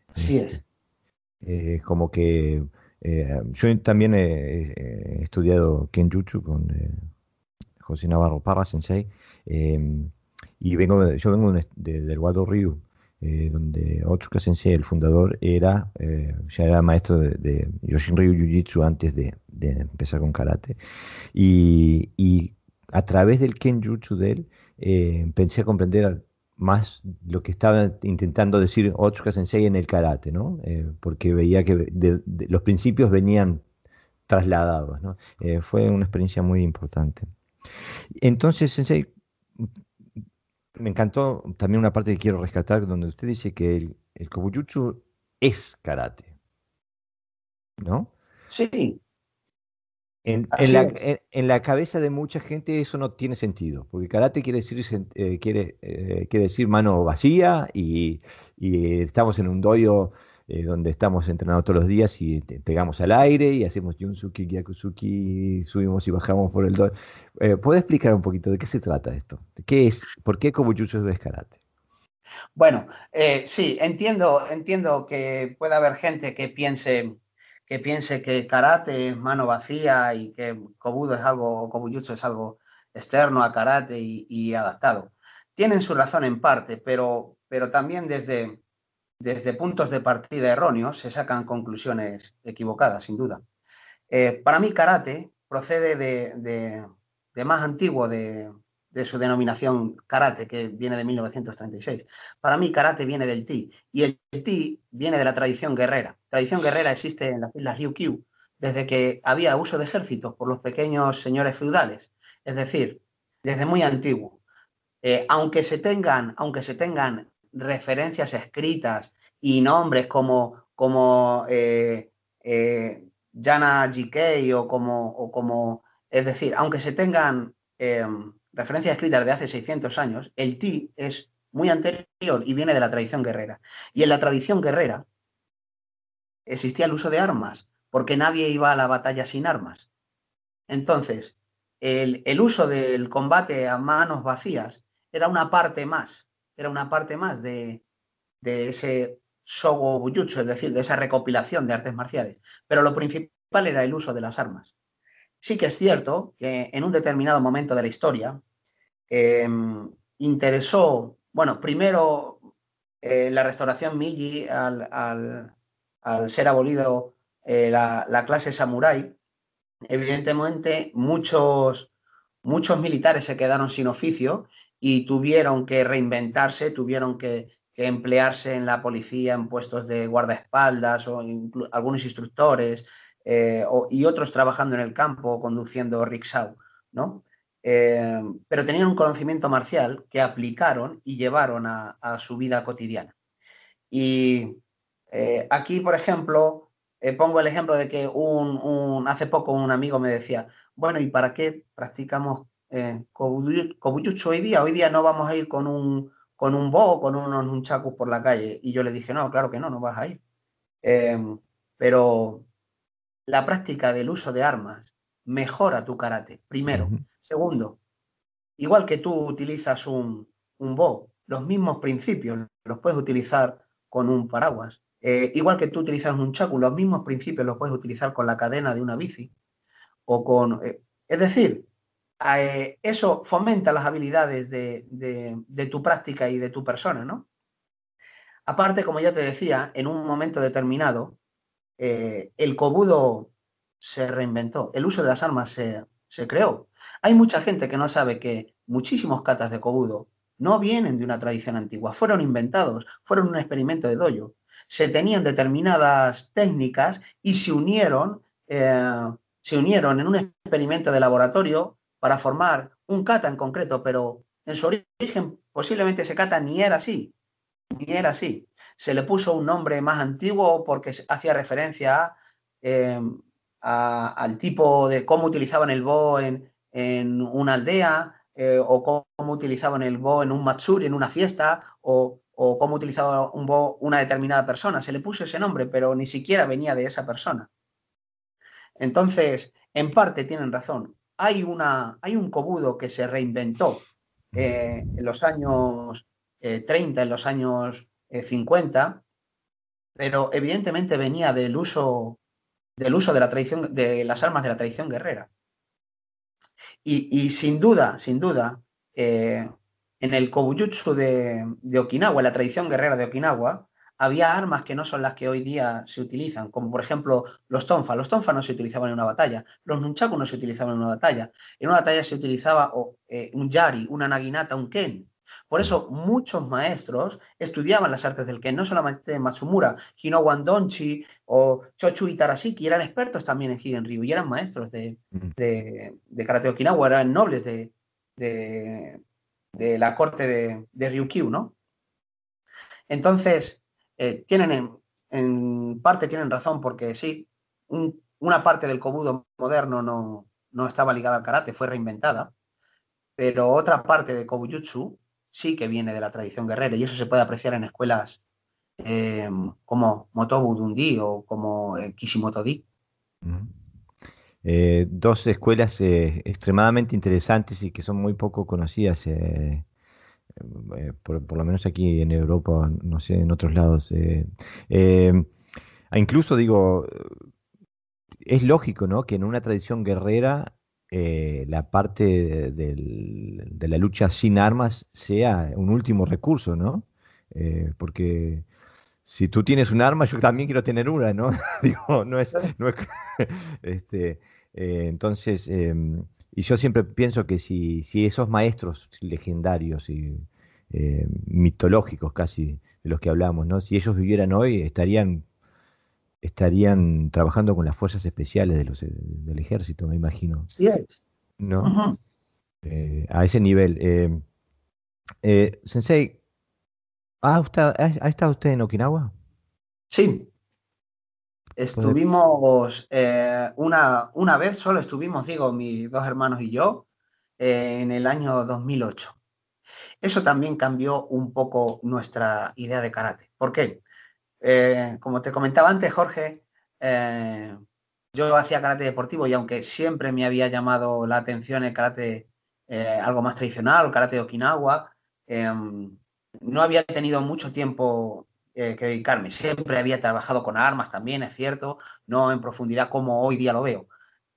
Así es. como que eh, yo también he, estudiado Kenjutsu con eh, José Navarro Parra Sensei. Em, y vengo yo vengo del Wado Ryu, eh, donde Otsuka Sensei, el fundador, era ya era maestro de, Yoshin Ryu Jiu-Jitsu antes de, empezar con karate. Y, y, a través del Kenjutsu de él, empecé a comprender más lo que estaba intentando decir Otsuka Sensei en el karate, ¿no? Eh, porque veía que los principios venían trasladados, ¿no? Eh, fue una experiencia muy importante. Entonces, Sensei, me encantó también una parte que quiero rescatar, donde usted dice que el, el es karate, ¿no? Sí, en, la, cabeza de mucha gente eso no tiene sentido, porque karate quiere decir, eh, quiere, eh, quiere decir mano vacía y, estamos en un doyo eh, donde estamos entrenando todos los días y pegamos al aire y hacemos yunsuki, gyakusuki, subimos y bajamos por el doyo. ¿Puede explicar un poquito de qué se trata esto? ¿Qué es, ¿Por qué Kobujutsu es karate? Bueno, sí, entiendo, entiendo que pueda haber gente que piense que piense que karate es mano vacía y que kobudo es algo, kobujutsu es algo externo a karate y, adaptado. Tienen su razón en parte, pero, pero también desde, desde puntos de partida erróneos se sacan conclusiones equivocadas, sin duda. Eh, para mí, karate procede de, de más antiguo, de, de su denominación karate, que viene de 1936. Para mí, karate viene del ti, y el ti viene de la tradición guerrera. Tradición guerrera existe en las islas Ryukyu desde que había uso de ejércitos por los pequeños señores feudales, es decir, desde muy antiguo. Eh, aunque, se tengan, aunque se tengan referencias escritas y nombres como, como eh, eh, o como, o como, es decir, aunque se tengan em, referencia escrita de hace 600 años, el ti es muy anterior y viene de la tradición guerrera. Y en la tradición guerrera existía el uso de armas, porque nadie iba a la batalla sin armas. Entonces, el, uso del combate a manos vacías era una parte más, era una parte más de, ese Sogo Bujutsu, es decir, de esa recopilación de artes marciales. Pero lo principal era el uso de las armas. Sí que es cierto que en un determinado momento de la historia em, interesó, bueno, primero eh, la restauración Miji al, ser abolido eh, la, clase samurái, evidentemente muchos, muchos militares se quedaron sin oficio y tuvieron que reinventarse, tuvieron que, emplearse en la policía en puestos de guardaespaldas o algunos instructores eh, y otros trabajando en el campo conduciendo rickshaw, ¿no? Eh, pero tenían un conocimiento marcial que aplicaron y llevaron a, su vida cotidiana. Y eh, aquí, por ejemplo, pongo el ejemplo de que un, hace poco un amigo me decía, bueno, ¿y para qué practicamos eh, hoy día? Hoy día no vamos a ir con un, con un bo, con unos nunchakus por la calle. Y yo le dije, no, claro que no, no vas a ir. Em, pero la práctica del uso de armas mejora tu karate, primero. Segundo, igual que tú utilizas un, un bo, los mismos principios los puedes utilizar con un paraguas. Eh, igual que tú utilizas un chaku, los mismos principios los puedes utilizar con la cadena de una bici o con... Eh, es decir, eh, eso fomenta las habilidades de, tu práctica y de tu persona, ¿no? Aparte, como ya te decía, en un momento determinado, el kobudo se reinventó, el uso de las armas se, se creó. Hay mucha gente que no sabe que muchísimos katas de kobudo no vienen de una tradición antigua, fueron inventados, fueron un experimento de dojo se tenían determinadas técnicas y se unieron, eh, se unieron en un experimento de laboratorio para formar un kata en concreto, pero en su origen posiblemente ese kata ni era así, ni era así. Se le puso un nombre más antiguo porque hacía referencia eh, al tipo de cómo utilizaban el bo en, una aldea eh, o cómo utilizaban el bo en un matsuri, en una fiesta, o o cómo utilizaba un bo una determinada persona. Se le puso ese nombre, pero ni siquiera venía de esa persona. Entonces, en parte tienen razón. Hay, una, hay un cobudo que se reinventó eh, en los años 30, eh, en los años 50, eh, pero evidentemente venía del uso, del uso de, la tradición, de las armas de la tradición guerrera. Y, sin duda, sin duda, en el Kobujutsu de, Okinawa, en la tradición guerrera de Okinawa, había armas que no son las que hoy día se utilizan, como por ejemplo los tonfa. Los tonfa no se utilizaban en una batalla, los nunchaku no se utilizaban en una batalla. En una batalla se utilizaba eh, un yari, una naginata, un ken. Por eso muchos maestros estudiaban las artes del ken, no solamente Matsumura, sino Wandonchi o Chochu Itarashiki, eran expertos también en Higen Ryu y eran maestros de, de, karate Okinawa, eran nobles de, de la corte de, de Ryukyu, ¿no? Entonces, eh, tienen en, parte tienen razón porque sí, una parte del kobudo moderno no, no, estaba ligada al karate, fue reinventada, pero otra parte de kobujutsu sí que viene de la tradición guerrera y eso se puede apreciar en escuelas eh, como Motobu Dundi o como eh, Kishimoto Di. Eh, dos escuelas eh, extremadamente interesantes y que son muy poco conocidas, eh, por, lo menos aquí en Europa, no sé, en otros lados. incluso digo, es lógico, ¿no? Que en una tradición guerrera la parte de, la lucha sin armas sea un último recurso, ¿no? porque si tú tienes un arma, yo también quiero tener una, ¿no? [laughs] digo, no es, no es [laughs] este, eh, entonces, em, y yo siempre pienso que si, si esos maestros legendarios y eh, mitológicos casi de los que hablamos, ¿no? Si ellos vivieran hoy, estarían, estarían trabajando con las fuerzas especiales de los, eh, del ejército, me imagino. Sí es. ¿No? a ese nivel. Em, sensei, ¿ha, ¿ha estado usted en Okinawa? Sí, Estuvimos eh, una, una vez, solo estuvimos, digo, mis dos hermanos y yo, eh, en el año 2008. Eso también cambió un poco nuestra idea de karate. ¿Por qué? Eh, como te comentaba antes, Jorge, eh, yo hacía karate deportivo y aunque siempre me había llamado la atención el karate algo más tradicional, el karate de Okinawa, em, no había tenido mucho tiempo que dedicarme. Siempre había trabajado con armas también, es cierto, no en profundidad como hoy día lo veo.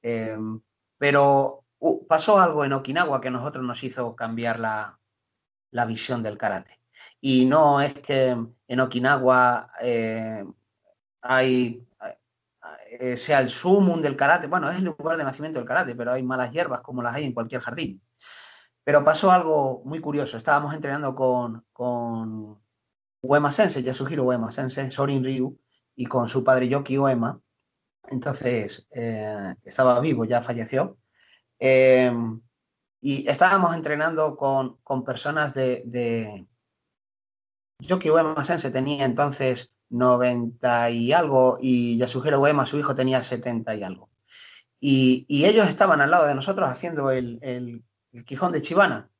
Em, pero uh, pasó algo en Okinawa que a nosotros nos hizo cambiar la visión del karate. Y no es que en Okinawa eh, hay, eh, sea el sumum del karate, bueno, es el lugar de nacimiento del karate, pero hay malas hierbas como las hay en cualquier jardín. Pero pasó algo muy curioso. Estábamos entrenando con, con Uema Sensei, Yasuhiro Uema Sorin Ryu, y con su padre Yoki Uema. Entonces, eh, estaba vivo, ya falleció. y estábamos entrenando con, con personas de, Yoki Uema Sensei tenía entonces 90 y algo y Yasuhiro Uema, su hijo, tenía 70 y algo. Y, ellos estaban al lado de nosotros haciendo el, el, Quijón de Chivana.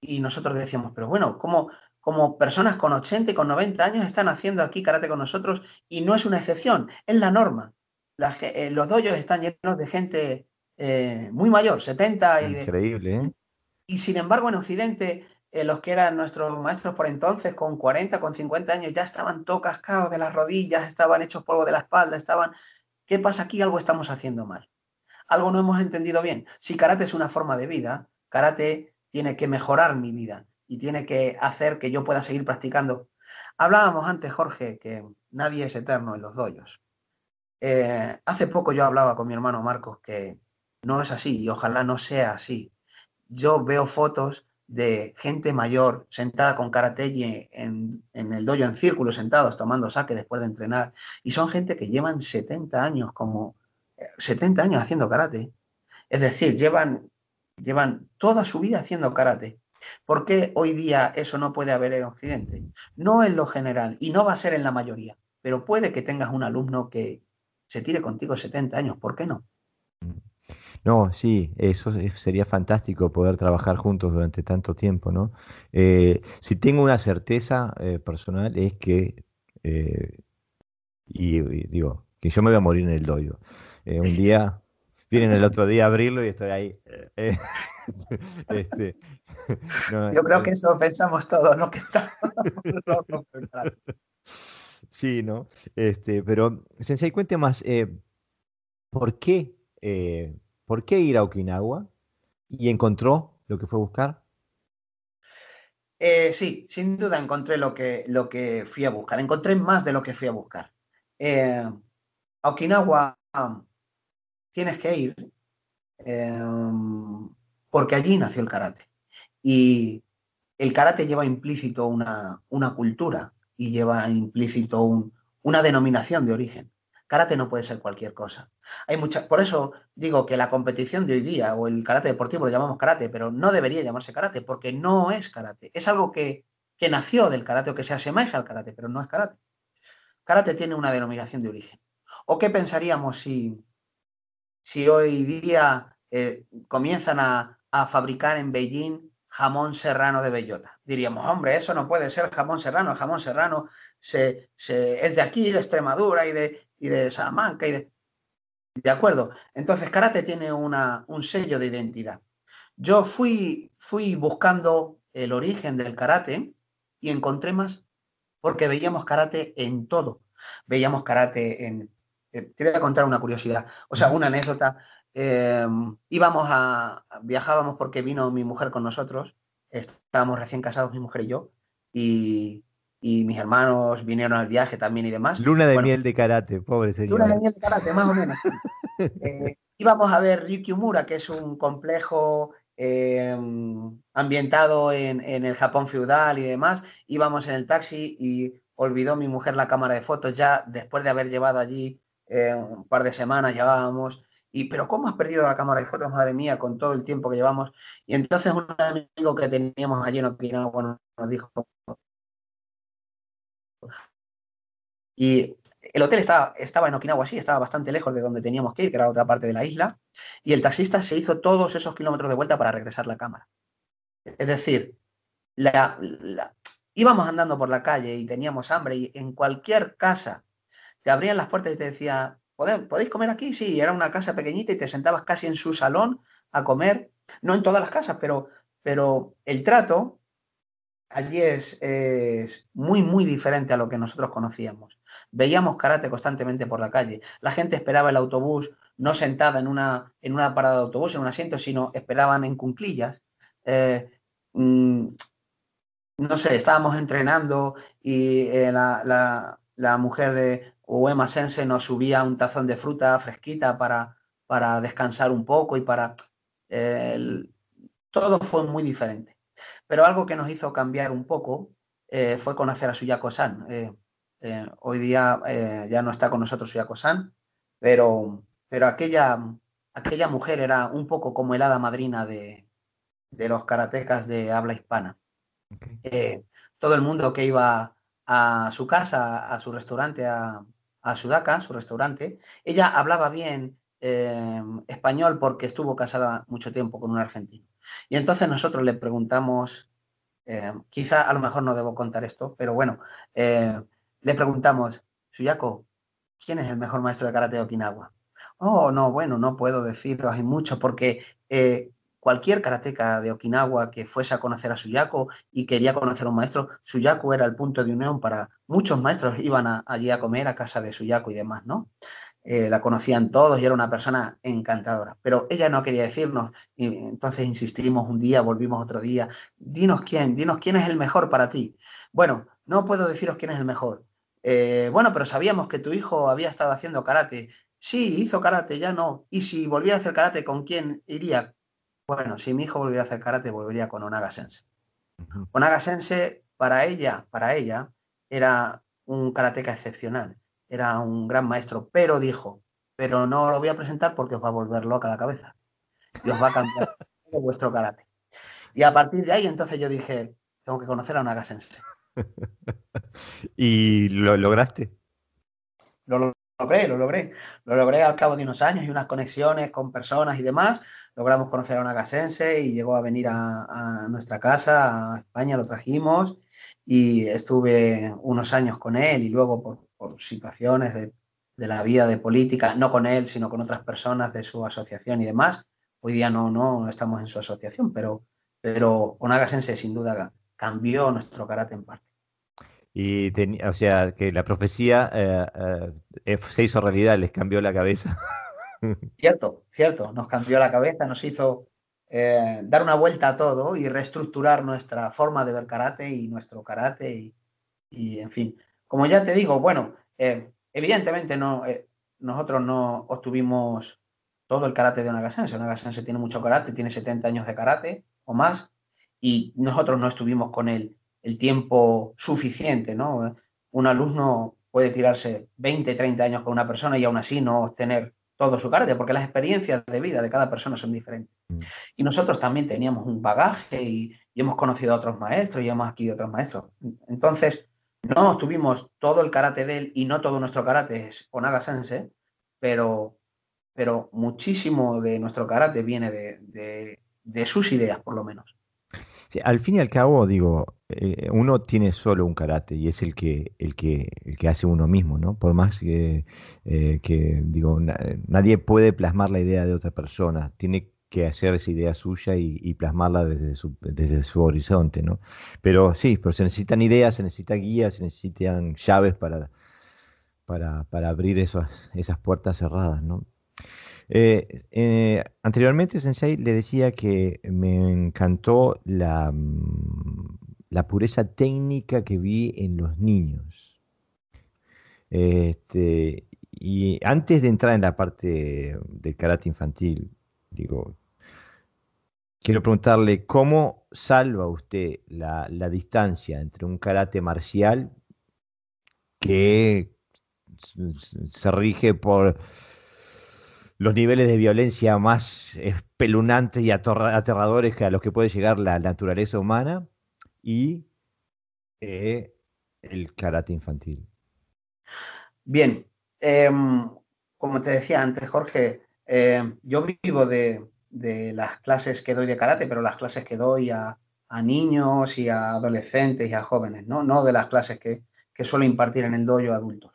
Y nosotros decíamos, pero bueno, ¿cómo, como personas con 80 y con 90 años están haciendo aquí karate con nosotros y no es una excepción, es la norma. Eh, los doyos están llenos de gente eh, muy mayor, 70 y Increíble, ¿eh? Y sin embargo en Occidente eh, los que eran nuestros maestros por entonces, con 40, con 50 años, ya estaban todo cascados de las rodillas, estaban hechos polvo de la espalda, estaban... ¿Qué pasa aquí? Algo estamos haciendo mal. Algo no hemos entendido bien. Si karate es una forma de vida, karate tiene que mejorar mi vida y tiene que hacer que yo pueda seguir practicando. Hablábamos antes, Jorge, que nadie es eterno en los doyos. Eh, hace poco yo hablaba con mi hermano Marcos que no es así y ojalá no sea así. Yo veo fotos de gente mayor sentada con karate en, en el dojo en círculo, sentados tomando saque después de entrenar. Y son gente que llevan 70 años, como 70 eh, años haciendo karate. Es decir, llevan, llevan toda su vida haciendo karate. ¿Por qué hoy día eso no puede haber en Occidente? No en lo general y no va a ser en la mayoría, pero puede que tengas un alumno que se tire contigo 70 años, ¿por qué no? No, sí, eso sería fantástico poder trabajar juntos durante tanto tiempo, ¿no? Eh, si tengo una certeza eh, personal es que, eh, y, digo, que yo me voy a morir en el doyo. un día, vienen el otro día a abrirlo y estoy ahí. [laughs] Este, [laughs] yo creo que eso pensamos todos, ¿no? [laughs] Que estamos locos. Sí, ¿no? Este, pero, Sensei, cuente más, ¿por qué? ¿Por qué ir a Okinawa? ¿Y encontró lo que fue a buscar? Eh, sí, sin duda encontré lo que, lo que fui a buscar. Encontré más de lo que fui a buscar. Eh, a Okinawa um, tienes que ir um, porque allí nació el karate. Y el karate lleva implícito una, una cultura y lleva implícito una denominación de origen. Karate no puede ser cualquier cosa. Hay mucha, por eso digo que la competición de hoy día o el karate deportivo lo llamamos karate, pero no debería llamarse karate porque no es karate. Es algo que, que nació del karate o que se asemeja al karate, pero no es karate. Karate tiene una denominación de origen. ¿O qué pensaríamos si, si hoy día eh, comienzan a, a fabricar en Beijing jamón serrano de bellota. Diríamos, hombre, eso no puede ser jamón serrano. El jamón serrano se, se, es de aquí, de Extremadura y de, y de Salamanca y de... De acuerdo. Entonces, karate tiene una, un sello de identidad. Yo fui, fui buscando el origen del karate y encontré más porque veíamos karate en todo. Veíamos karate en... Eh, te voy a contar una curiosidad, o sea, una anécdota. Em, íbamos a... Viajábamos porque vino mi mujer con nosotros. Estábamos recién casados, mi mujer y yo. Y mis hermanos vinieron al viaje también y demás. Luna de miel de karate, pobre señor. Luna de miel de karate, más o menos. [laughs] eh, íbamos a ver Ryukyumura, que es un complejo eh, ambientado en, en, el Japón feudal y demás. Íbamos en el taxi y olvidó mi mujer la cámara de fotos ya después de haber llevado allí eh, un par de semanas, llevábamos. Y, pero ¿cómo has perdido la cámara de fotos, madre mía, con todo el tiempo que llevamos? Y entonces un amigo que teníamos allí en Okinawa nos dijo, y el hotel estaba, estaba en Okinawa, sí, estaba bastante lejos de donde teníamos que ir, que era otra parte de la isla, y el taxista se hizo todos esos kilómetros de vuelta para regresar la cámara. Es decir, la, íbamos andando por la calle y teníamos hambre y en cualquier casa te abrían las puertas y te decía, ¿podéis comer aquí? Sí, era una casa pequeñita y te sentabas casi en su salón a comer, no en todas las casas, pero, pero el trato allí es, es, muy, muy diferente a lo que nosotros conocíamos. Veíamos karate constantemente por la calle. La gente esperaba el autobús no sentada en una, en una parada de autobús, en un asiento, sino esperaban en cunclillas. Eh, mm, no sé, estábamos entrenando y eh, la, mujer de Uema Sense nos subía un tazón de fruta fresquita para, para descansar un poco y para... todo fue muy diferente. Pero algo que nos hizo cambiar un poco eh, fue conocer a Suyako-san. hoy día ya no está con nosotros Suyako-san, pero pero aquella, aquella mujer era un poco como el hada madrina de, los karatecas de habla hispana. Eh, todo el mundo que iba a su casa, a su restaurante, a, a Sudaka, su restaurante, ella hablaba bien eh, español porque estuvo casada mucho tiempo con un argentino. Y entonces nosotros le preguntamos, eh, quizá a lo mejor no debo contar esto, pero bueno, le preguntamos, Suyako, ¿quién es el mejor maestro de karate de Okinawa? Oh, no, bueno, no puedo decirlo, hay mucho, porque eh, cualquier karateca de Okinawa que fuese a conocer a Suyako y quería conocer a un maestro, Suyako era el punto de unión para muchos maestros, iban allí a comer a casa de Suyako y demás, ¿no? Eh, la conocían todos y era una persona encantadora, pero ella no quería decirnos, y entonces insistimos un día, volvimos otro día, dinos quién, dinos quién es el mejor para ti. Bueno, no puedo deciros quién es el mejor. Eh, bueno, pero sabíamos que tu hijo había estado haciendo karate, Sí, hizo karate, ya no. Y si volviera a hacer karate, ¿con quién iría? Bueno, si mi hijo volviera a hacer karate, volvería con Onaga Sense. Onaga Sense, para ella, para ella, era un karateca excepcional. Era un gran maestro, pero dijo, pero no lo voy a presentar porque os va a volver loca la cabeza. Y os va a cambiar [laughs] vuestro karate. Y a partir de ahí, entonces yo dije, tengo que conocer a Onaga Sense. [laughs] ¿Y lo lograste? Lo logré, lo logré. Lo logré al cabo de unos años y unas conexiones con personas y demás. Logramos conocer a una gasense y llegó a venir a, nuestra casa, a España, lo trajimos y estuve unos años con él y luego por, situaciones de, la vida de política, no con él, sino con otras personas de su asociación y demás. Hoy día no, no estamos en su asociación, pero, pero Onaga sin duda cambió nuestro carácter en parte. Y o sea, que la profecía eh, eh, se hizo realidad, les cambió la cabeza. [laughs] Cierto, cierto, nos cambió la cabeza, nos hizo eh, dar una vuelta a todo y reestructurar nuestra forma de ver karate y nuestro karate y, en fin. Como ya te digo, bueno, evidentemente no, nosotros no obtuvimos todo el karate de Nagasense. Nagasense tiene mucho karate, tiene 70 años de karate o más, y nosotros no estuvimos con él el tiempo suficiente, ¿no? Un alumno puede tirarse 20, 30 años con una persona y aún así no obtener todo su carácter, porque las experiencias de vida de cada persona son diferentes. Mm. Y nosotros también teníamos un bagaje y, hemos conocido a otros maestros y hemos adquirido otros maestros. Entonces, no tuvimos todo el karate de él y no todo nuestro karate es Onaga Sense, pero, pero muchísimo de nuestro karate viene de, de sus ideas, por lo menos al fin y al cabo, digo, eh, uno tiene solo un karate y es el que, el que, el que hace uno mismo, ¿no? Por más que, eh, que digo, nadie puede plasmar la idea de otra persona, tiene que hacer esa idea suya y, plasmarla desde su, desde su horizonte, ¿no? Pero sí, pero se necesitan ideas, se necesitan guías, se necesitan llaves para, para, para abrir esas, esas puertas cerradas, ¿no? Eh, eh, anteriormente, Sensei, le decía que me encantó la, mm, la, pureza técnica que vi en los niños. Este, y antes de entrar en la parte del karate infantil, digo, quiero preguntarle cómo salva usted la, la distancia entre un karate marcial que se rige por los niveles de violencia más espeluznantes y aterradores que a los que puede llegar la naturaleza humana y eh, el karate infantil. Bien, em, como te decía antes, Jorge, em, yo vivo de, las clases que doy de karate, pero las clases que doy a, a niños y a adolescentes y a jóvenes, no, no de las clases que, que suelo impartir en el dojo adultos.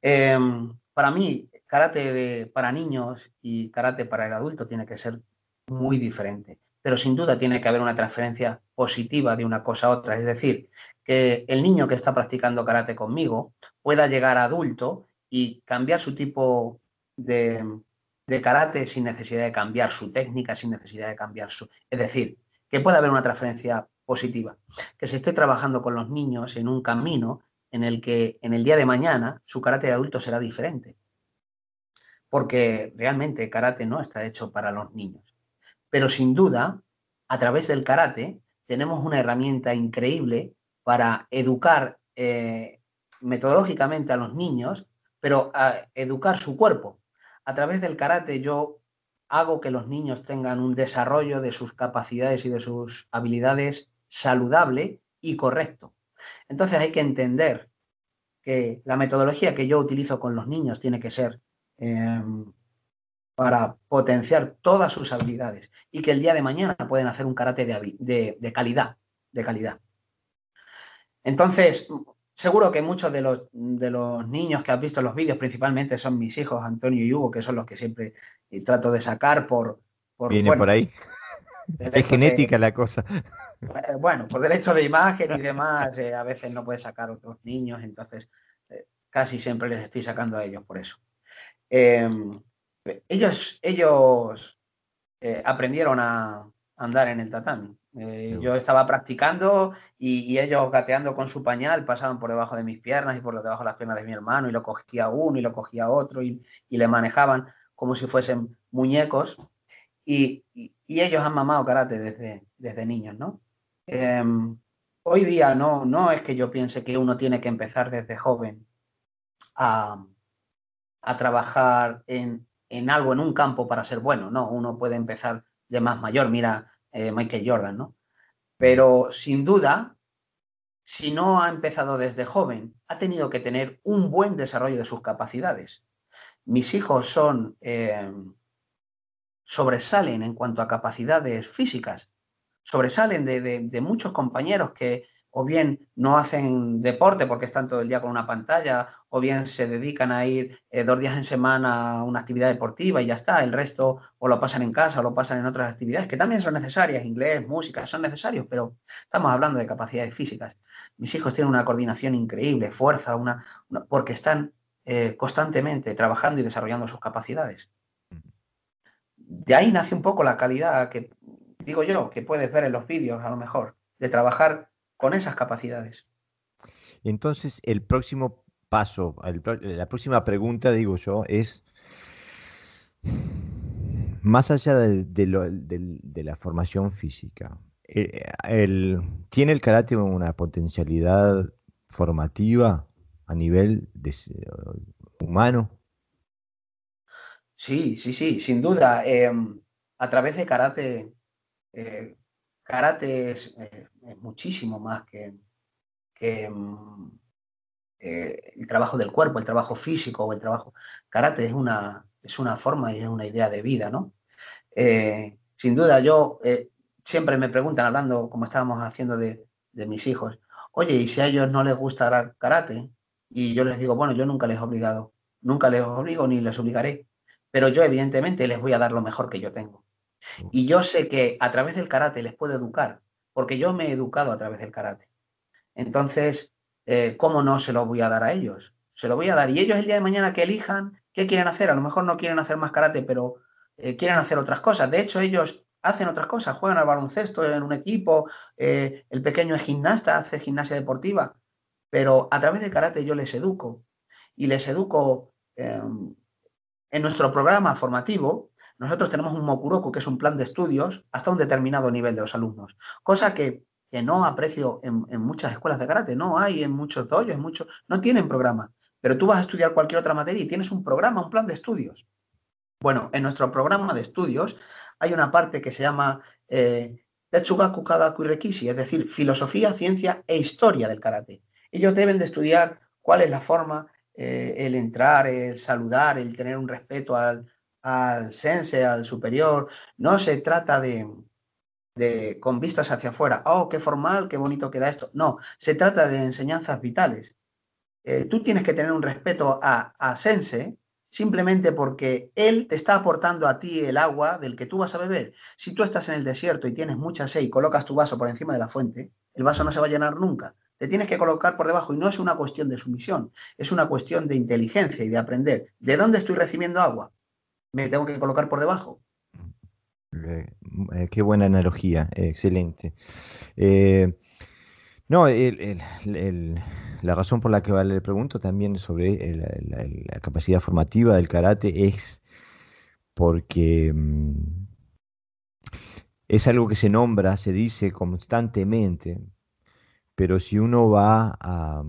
Em, para mí, karate para niños y karate para el adulto tiene que ser muy diferente, pero sin duda tiene que haber una transferencia positiva de una cosa a otra, es decir, que el niño que está practicando karate conmigo pueda llegar a adulto y cambiar su tipo de, de karate sin necesidad de cambiar su técnica, sin necesidad de cambiar su... Es decir, que pueda haber una transferencia positiva, que se esté trabajando con los niños en un camino en el que en el día de mañana su karate de adulto será diferente. Porque realmente karate no está hecho para los niños. Pero sin duda, a través del karate tenemos una herramienta increíble para educar eh, metodológicamente a los niños, pero a educar su cuerpo. A través del karate yo hago que los niños tengan un desarrollo de sus capacidades y de sus habilidades saludable y correcto. Entonces hay que entender que la metodología que yo utilizo con los niños tiene que ser em, para potenciar todas sus habilidades y que el día de mañana pueden hacer un karate de, calidad, de calidad. Entonces, seguro que muchos de los, de los niños que has visto en los vídeos, principalmente son mis hijos, Antonio y Hugo, que son los que siempre trato de sacar por... por Viene por ahí. [laughs] Es genética la cosa. Eh, bueno, por derecho de imagen y [laughs] demás, eh, a veces no puede sacar otros niños, entonces eh, casi siempre les estoy sacando a ellos por eso. Em, ellos ellos aprendieron a andar en el tatán. Yo estaba practicando y, ellos gateando con su pañal pasaban por debajo de mis piernas y por debajo de las piernas de mi hermano y lo cogía uno y lo cogía otro y, y le manejaban como si fuesen muñecos. Y, ellos han mamado karate desde, desde niños, ¿no? Em, hoy día no, no es que yo piense que uno tiene que empezar desde joven a, trabajar en, algo, en un campo para ser bueno, no, uno puede empezar de más mayor, mira eh, Michael Jordan, ¿no? Pero sin duda, si no ha empezado desde joven, ha tenido que tener un buen desarrollo de sus capacidades. Mis hijos son, em, sobresalen en cuanto a capacidades físicas, sobresalen de, muchos compañeros que o bien no hacen deporte porque están todo el día con una pantalla, o bien se dedican a ir eh, dos días en semana a una actividad deportiva y ya está, el resto o lo pasan en casa o lo pasan en otras actividades que también son necesarias, inglés, música, son necesarios, pero estamos hablando de capacidades físicas. Mis hijos tienen una coordinación increíble, fuerza, una, porque están eh, constantemente trabajando y desarrollando sus capacidades. De ahí nace un poco la calidad que digo yo, que puedes ver en los vídeos a lo mejor, de trabajar con esas capacidades. Entonces, el próximo paso, la próxima pregunta, digo yo, es, más allá de, la formación física, eh, ¿tiene el karate una potencialidad formativa a nivel humano? Sí, sí, sí, sin duda. Em, a través de karate eh, karate eh, es, muchísimo más que, mm, eh, el trabajo del cuerpo, el trabajo físico o el trabajo. Karate es una, es una forma y es una idea de vida, ¿no? sin duda, yo siempre me preguntan, hablando como estábamos haciendo de, de mis hijos, oye, ¿y si a ellos no les gusta karate? Y yo les digo, bueno, yo nunca les he obligado, nunca les obligo ni les obligaré, pero yo evidentemente les voy a dar lo mejor que yo tengo. Y yo sé que a través del karate les puedo educar, porque yo me he educado a través del karate. Entonces, eh, ¿cómo no se lo voy a dar a ellos? Se lo voy a dar. Y ellos el día de mañana que elijan qué quieren hacer, a lo mejor no quieren hacer más karate, pero eh, quieren hacer otras cosas. De hecho, ellos hacen otras cosas, juegan al baloncesto en un equipo, eh, el pequeño es gimnasta, hace gimnasia deportiva, pero a través del karate yo les educo y les educo em, en nuestro programa formativo, nosotros tenemos un Mokuroku, que es un plan de estudios hasta un determinado nivel de los alumnos, cosa que, no aprecio en, muchas escuelas de karate, no hay en muchos doyos, muchos, no tienen programa, pero tú vas a estudiar cualquier otra materia y tienes un programa, un plan de estudios. Bueno, en nuestro programa de estudios hay una parte que se llama eh, Tetsugaku Kagaku Rekishi, es decir, filosofía, ciencia e historia del karate. Ellos deben de estudiar cuál es la forma, eh, el entrar, el saludar, el tener un respeto al, al sense, al superior. No se trata de, de, con vistas hacia afuera. Oh, qué formal, qué bonito queda esto. No, se trata de enseñanzas vitales. Eh, tú tienes que tener un respeto a, a Sense simplemente porque él te está aportando a ti el agua del que tú vas a beber. Si tú estás en el desierto y tienes mucha sed y colocas tu vaso por encima de la fuente, el vaso no se va a llenar nunca. Te tienes que colocar por debajo y no es una cuestión de sumisión, es una cuestión de inteligencia y de aprender. ¿De dónde estoy recibiendo agua? Me tengo que colocar por debajo. Eh, eh, qué buena analogía, excelente. Eh, no, la razón por la que le pregunto también sobre la, capacidad formativa del karate es porque mm, es algo que se nombra, se dice constantemente, pero si uno va a,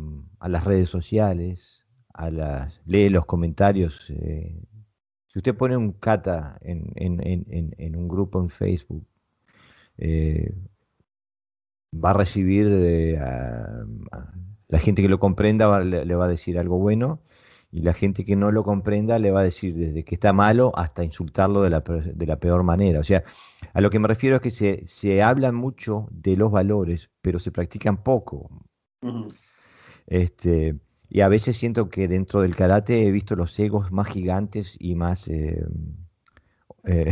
las redes sociales, a las, lee los comentarios, eh, si usted pone un kata en, un grupo en Facebook, eh, va a recibir eh, la gente que lo comprenda le, va a decir algo bueno y la gente que no lo comprenda le va a decir desde que está malo hasta insultarlo de la, de la peor manera. O sea, a lo que me refiero es que se, se habla mucho de los valores, pero se practican poco. este, y a veces siento que dentro del karate he visto los egos más gigantes y más eh, eh,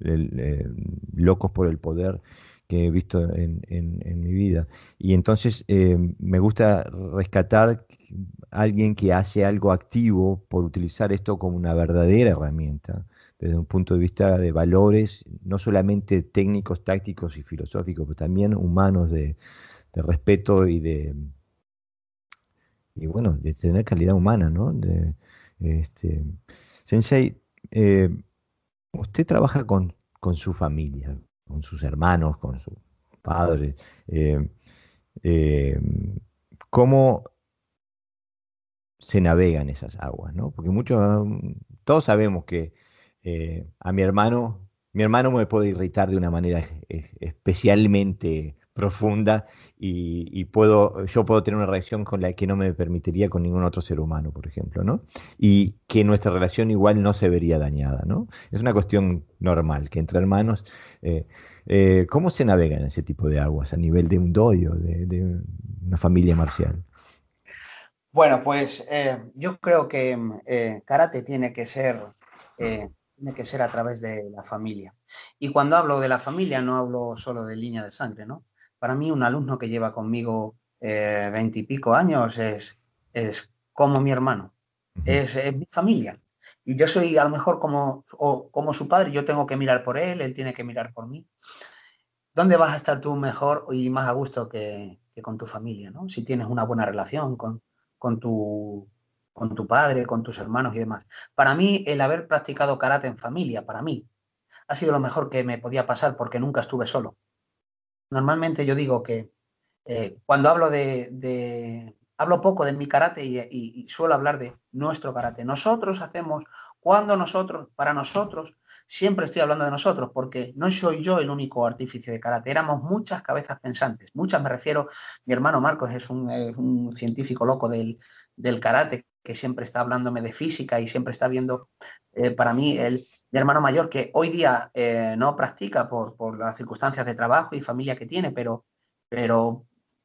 [laughs] locos por el poder que he visto en, en, mi vida. Y entonces me gusta rescatar alguien que hace algo activo por utilizar esto como una verdadera herramienta, desde un punto de vista de valores, no solamente técnicos, tácticos y filosóficos, pero también humanos de, respeto y de y bueno, de tener calidad humana, ¿no? Este, Sensei, eh, usted trabaja con, con, su familia, con sus hermanos, con su padre. Eh, eh, ¿Cómo se navegan esas aguas, ¿no? Porque muchos, todos sabemos que a mi hermano, mi hermano me puede irritar de una manera especialmente profunda y, puedo, yo puedo tener una reacción con la que no me permitiría con ningún otro ser humano, por ejemplo, ¿no? Y que nuestra relación igual no se vería dañada, ¿no? Es una cuestión normal, que entre hermanos, eh, eh, ¿cómo se navegan ese tipo de aguas a nivel de un doyo, de una familia marcial? Bueno, pues eh, yo creo que karate tiene que ser tiene que ser a través de la familia. Y cuando hablo de la familia no hablo solo de línea de sangre, ¿no? Para mí un alumno que lleva conmigo veintipico años es, es como mi hermano, es, mi familia. Y yo soy a lo mejor como, como su padre, yo tengo que mirar por él, él tiene que mirar por mí. ¿Dónde vas a estar tú mejor y más a gusto que, que con tu familia, ¿no? Si tienes una buena relación con, con tu, con tu padre, con tus hermanos y demás. Para mí, el haber practicado karate en familia, para mí, ha sido lo mejor que me podía pasar porque nunca estuve solo. Normalmente yo digo que eh, cuando hablo de, Hablo poco de mi karate y, suelo hablar de nuestro karate. Nosotros hacemos, cuando nosotros, para nosotros, siempre estoy hablando de nosotros, porque no soy yo el único artífice de karate, éramos muchas cabezas pensantes, muchas me refiero, mi hermano Marcos es un, científico loco del, karate, que siempre está hablándome de física y siempre está viendo, eh, para mí, el, mi hermano mayor, que hoy día eh, no practica por, las circunstancias de trabajo y familia que tiene, pero,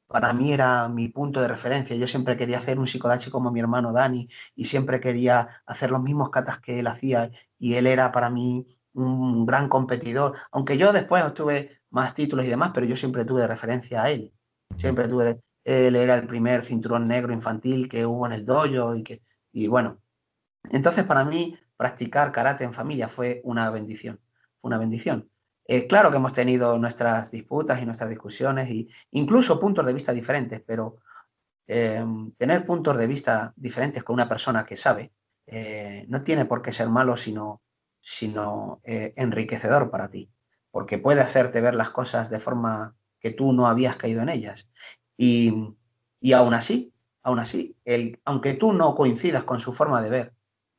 para mí era mi punto de referencia. Yo siempre quería hacer un psicodachi como mi hermano Dani y siempre quería hacer los mismos katas que él hacía y él era para mí un gran competidor. Aunque yo después obtuve más títulos y demás, pero yo siempre tuve de referencia a él. Siempre tuve, él era el primer cinturón negro infantil que hubo en el dojo y bueno. Entonces para mí practicar karate en familia fue una bendición, fue una bendición. Eh, claro que hemos tenido nuestras disputas y nuestras discusiones e incluso puntos de vista diferentes, pero eh, tener puntos de vista diferentes con una persona que sabe eh, no tiene por qué ser malo, sino, sino enriquecedor para ti, porque puede hacerte ver las cosas de forma que tú no habías caído en ellas. Y, y aún así, aún así, el, aunque tú no coincidas con su forma de ver,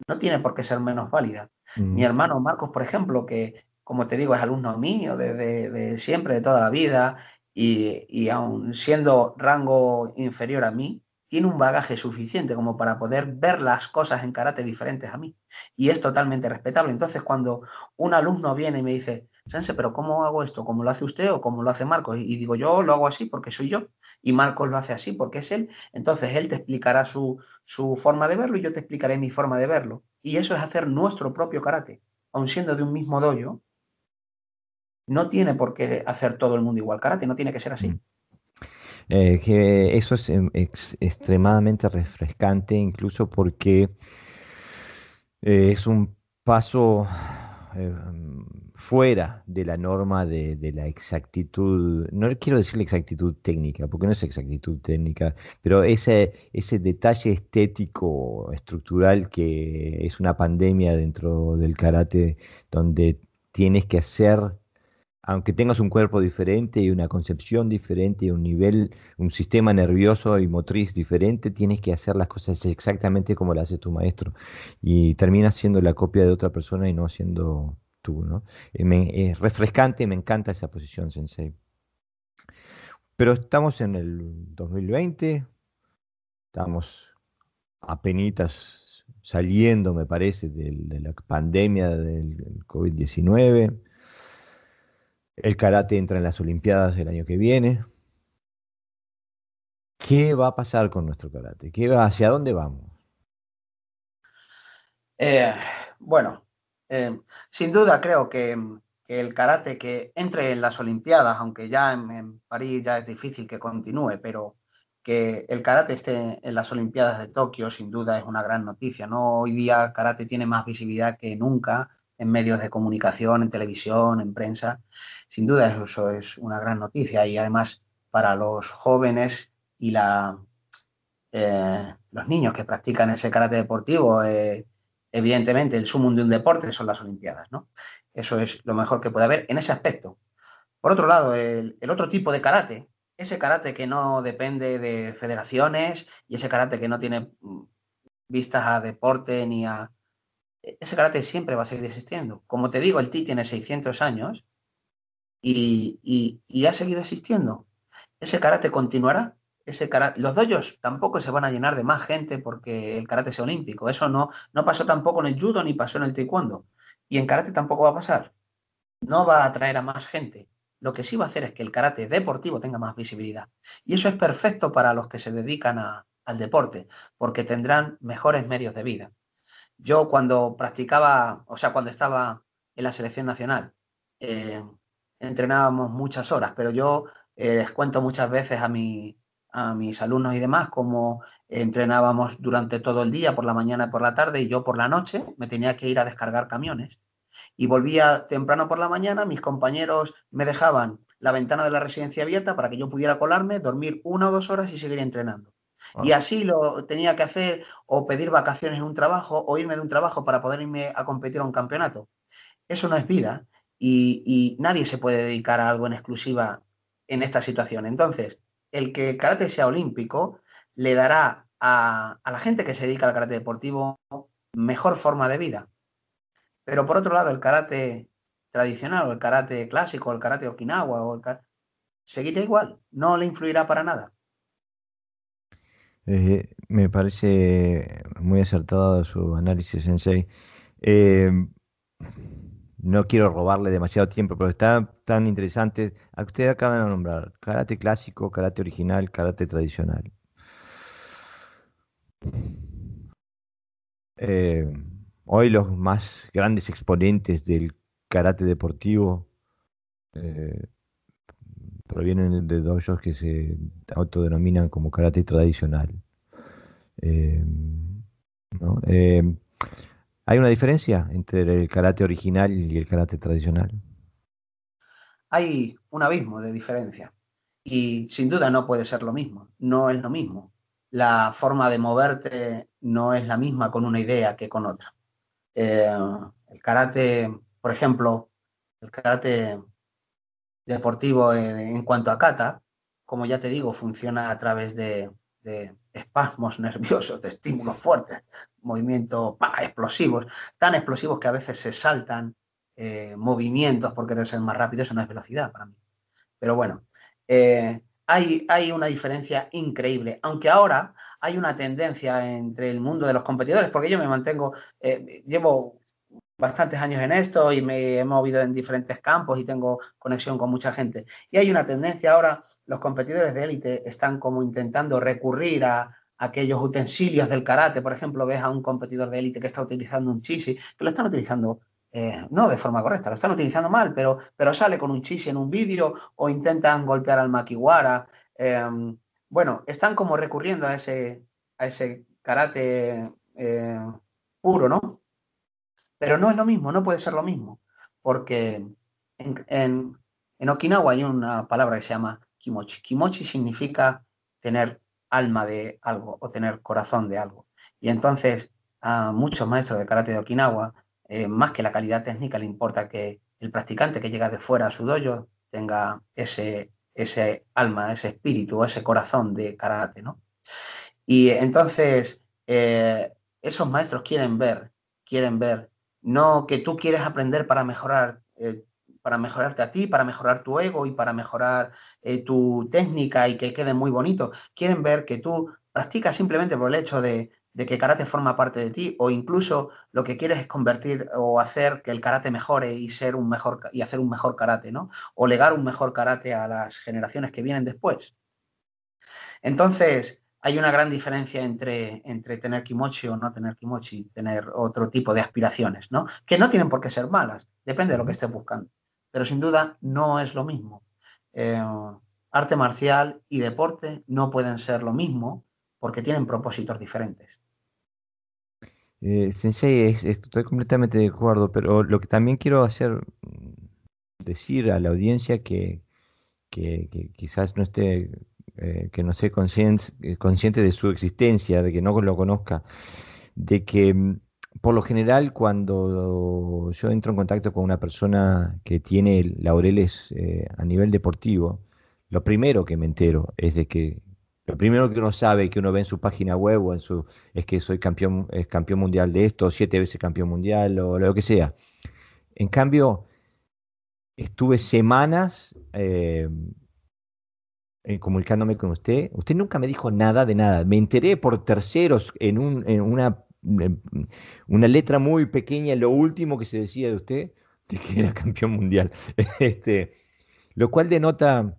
no tiene por qué ser menos válida. Mi mm. hermano Marcos, por ejemplo, que como te digo, es alumno mío de, siempre, de toda la vida, y, y aún siendo rango inferior a mí, tiene un bagaje suficiente como para poder ver las cosas en karate diferentes a mí. Y es totalmente respetable. Entonces, cuando un alumno viene y me dice, Sense, pero ¿cómo hago esto? ¿Cómo lo hace usted o cómo lo hace Marcos? Y digo, yo lo hago así porque soy yo y Marcos lo hace así porque es él. Entonces él te explicará su, su forma de verlo y yo te explicaré mi forma de verlo. Y eso es hacer nuestro propio karate. Aun siendo de un mismo dojo, no tiene por qué hacer todo el mundo igual karate, no tiene que ser así. Mm. Eh, que eso es, em, extremadamente refrescante, incluso porque eh, es un paso eh, fuera de la norma de, la exactitud, no quiero decir la exactitud técnica, porque no es exactitud técnica, pero ese, ese detalle estético, estructural que es una pandemia dentro del karate, donde tienes que hacer aunque tengas un cuerpo diferente y una concepción diferente y un nivel, un sistema nervioso y motriz diferente, tienes que hacer las cosas exactamente como las hace tu maestro. Y terminas siendo la copia de otra persona y no siendo tú. Eh, es refrescante, me encanta esa posición, Sensei. Pero estamos en el 2020, estamos apenas saliendo, me parece, de, la pandemia del COVID-19 el karate entra en las Olimpiadas el año que viene. ¿Qué va a pasar con nuestro karate? ¿Qué ¿Hacia dónde vamos? Eh, bueno, eh, sin duda creo que, el karate que entre en las Olimpiadas, aunque ya en, París ya es difícil que continúe, pero que el karate esté en las Olimpiadas de Tokio sin duda es una gran noticia. ¿no? Hoy día karate tiene más visibilidad que nunca en medios de comunicación, en televisión, en prensa. Sin duda eso es una gran noticia y además para los jóvenes y la, eh, los niños que practican ese karate deportivo, eh, evidentemente el sumo de un deporte son las Olimpiadas. ¿no? Eso es lo mejor que puede haber en ese aspecto. Por otro lado, el, otro tipo de karate, ese karate que no depende de federaciones y ese karate que no tiene mm, vistas a deporte ni a, e-, ese karate siempre va a seguir existiendo. Como te digo, el TI tiene 600 años y, ha seguido existiendo. Ese karate continuará. Ese los doyos tampoco se van a llenar de más gente porque el karate sea olímpico. Eso no, no pasó tampoco en el judo ni pasó en el taekwondo. Y en karate tampoco va a pasar. No va a atraer a más gente. Lo que sí va a hacer es que el karate deportivo tenga más visibilidad. Y eso es perfecto para los que se dedican al deporte, porque tendrán mejores medios de vida. Yo cuando practicaba, o sea, cuando estaba en la selección nacional, eh, entrenábamos muchas horas, pero yo eh, les cuento muchas veces a, mi, a mis alumnos y demás cómo entrenábamos durante todo el día, por la mañana y por la tarde, y yo por la noche me tenía que ir a descargar camiones. Y volvía temprano por la mañana, mis compañeros me dejaban la ventana de la residencia abierta para que yo pudiera colarme, dormir una o dos horas y seguir entrenando. Y así lo tenía que hacer o pedir vacaciones en un trabajo o irme de un trabajo para poder irme a competir a un campeonato. Eso no es vida y, nadie se puede dedicar a algo en exclusiva en esta situación. Entonces, el que el karate sea olímpico le dará a, a la gente que se dedica al karate deportivo mejor forma de vida. Pero por otro lado, el karate tradicional o el karate clásico, el karate okinawa o el seguirá igual, no le influirá para nada. Eh, me parece muy acertado su análisis, Sensei. Eh, no quiero robarle demasiado tiempo, pero está tan interesante. Usted acaba de nombrar karate clásico, karate original, karate tradicional. Eh, hoy los más grandes exponentes del karate deportivo provienen de dojos que se autodenominan como karate tradicional. Eh, eh, ¿Hay una diferencia entre el karate original y el karate tradicional? Hay un abismo de diferencia y sin duda no puede ser lo mismo, no es lo mismo. La forma de moverte no es la misma con una idea que con otra. Eh, el karate, por ejemplo, el karate deportivo en, cuanto a kata, como ya te digo, funciona a través de, espasmos nerviosos, de estímulos fuertes, movimientos explosivos, tan explosivos que a veces se saltan eh, movimientos por querer ser más rápido, eso no es velocidad para mí. Pero bueno, eh, hay, hay, una diferencia increíble, aunque ahora hay una tendencia entre el mundo de los competidores, porque yo me mantengo, eh, llevo bastantes años en esto y me he movido en diferentes campos y tengo conexión con mucha gente. Y hay una tendencia ahora, los competidores de élite están como intentando recurrir a, aquellos utensilios del karate. Por ejemplo, ves a un competidor de élite que está utilizando un chishi, que lo están utilizando eh, no de forma correcta, lo están utilizando mal, pero, pero sale con un chishi en un vídeo o intentan golpear al makiwara. Em, bueno, están como recurriendo a ese, a ese karate eh, puro, ¿no? Pero no es lo mismo, no puede ser lo mismo, porque en, Okinawa hay una palabra que se llama kimochi. Kimochi significa tener alma de algo o tener corazón de algo. Y entonces a muchos maestros de karate de Okinawa, eh, más que la calidad técnica, le importa que el practicante que llega de fuera a su dojo tenga ese, ese alma, ese espíritu, ese corazón de karate, ¿no? Y entonces eh, esos maestros quieren ver, quieren ver no que tú quieres aprender para mejorar, eh, para mejorarte a ti, para mejorar tu ego y para mejorar eh, tu técnica y que quede muy bonito. Quieren ver que tú practicas simplemente por el hecho de, que karate forma parte de ti o incluso lo que quieres es convertir o hacer que el karate mejore y ser un mejor y hacer un mejor karate, ¿no? O legar un mejor karate a las generaciones que vienen después. Entonces, hay una gran diferencia entre, entre tener kimochi o no tener kimochi, tener otro tipo de aspiraciones, ¿no? Que no tienen por qué ser malas, depende de lo que estés buscando. Pero sin duda no es lo mismo. Eh, arte marcial y deporte no pueden ser lo mismo porque tienen propósitos diferentes. Eh, sensei, estoy completamente de acuerdo, pero lo que también quiero hacer, mm, decir a la audiencia que, que quizás no esté eh, que no sea eh, consciente, de su existencia, de que no lo conozca, de que mm, por lo general cuando yo entro en contacto con una persona que tiene laureles eh, a nivel deportivo, lo primero que me entero es de que lo primero que uno sabe, que uno ve en su página web o en su, es que soy campeón, es campeón mundial de esto, siete veces campeón mundial o lo que sea. En cambio, estuve semanas eh, comunicándome con usted. Usted nunca me dijo nada de nada. Me enteré por terceros en, un, en una, una letra muy pequeña, lo último que se decía de usted, de que era campeón mundial. [laughs] este, lo cual denota,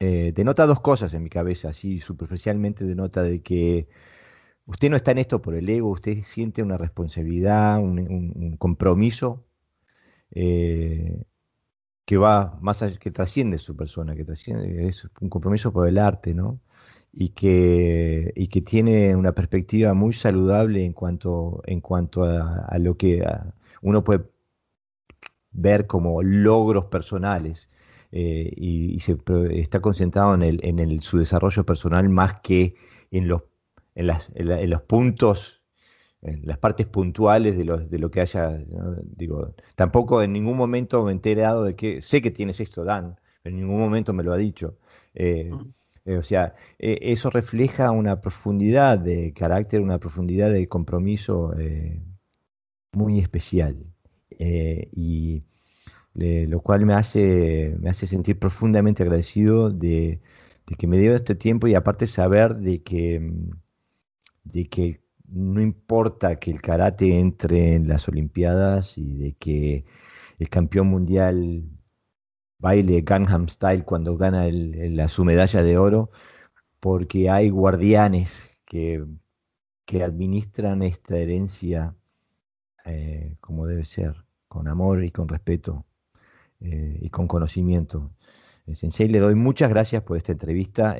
eh, denota dos cosas en mi cabeza, así superficialmente denota de que usted no está en esto por el ego, usted siente una responsabilidad, un, compromiso. Eh, que va más allá, que trasciende su persona, que trasciende, es un compromiso por el arte, ¿no? Y que, y que tiene una perspectiva muy saludable en cuanto, en cuanto a, lo que uno puede ver como logros personales. Eh, y, se, está concentrado en, el, en el, su desarrollo personal más que en los, en, las, en los puntos las partes puntuales de lo, de lo que haya, digo, tampoco en ningún momento me he enterado de que, sé que tienes esto, Dan, pero en ningún momento me lo ha dicho. Eh, eh, o sea, eh, eso refleja una profundidad de carácter, una profundidad de compromiso muy especial. y lo cual me hace, me hace sentir profundamente agradecido de, de que me dio este tiempo y aparte saber de que, de que no importa que el karate entre en las Olimpiadas y de que el campeón mundial baile Gangnam Style cuando gana la, su medalla de oro, porque hay guardianes que, que administran esta herencia eh, como debe ser, con amor y con respeto eh, y con conocimiento. Eh, sensei, le doy muchas gracias por esta entrevista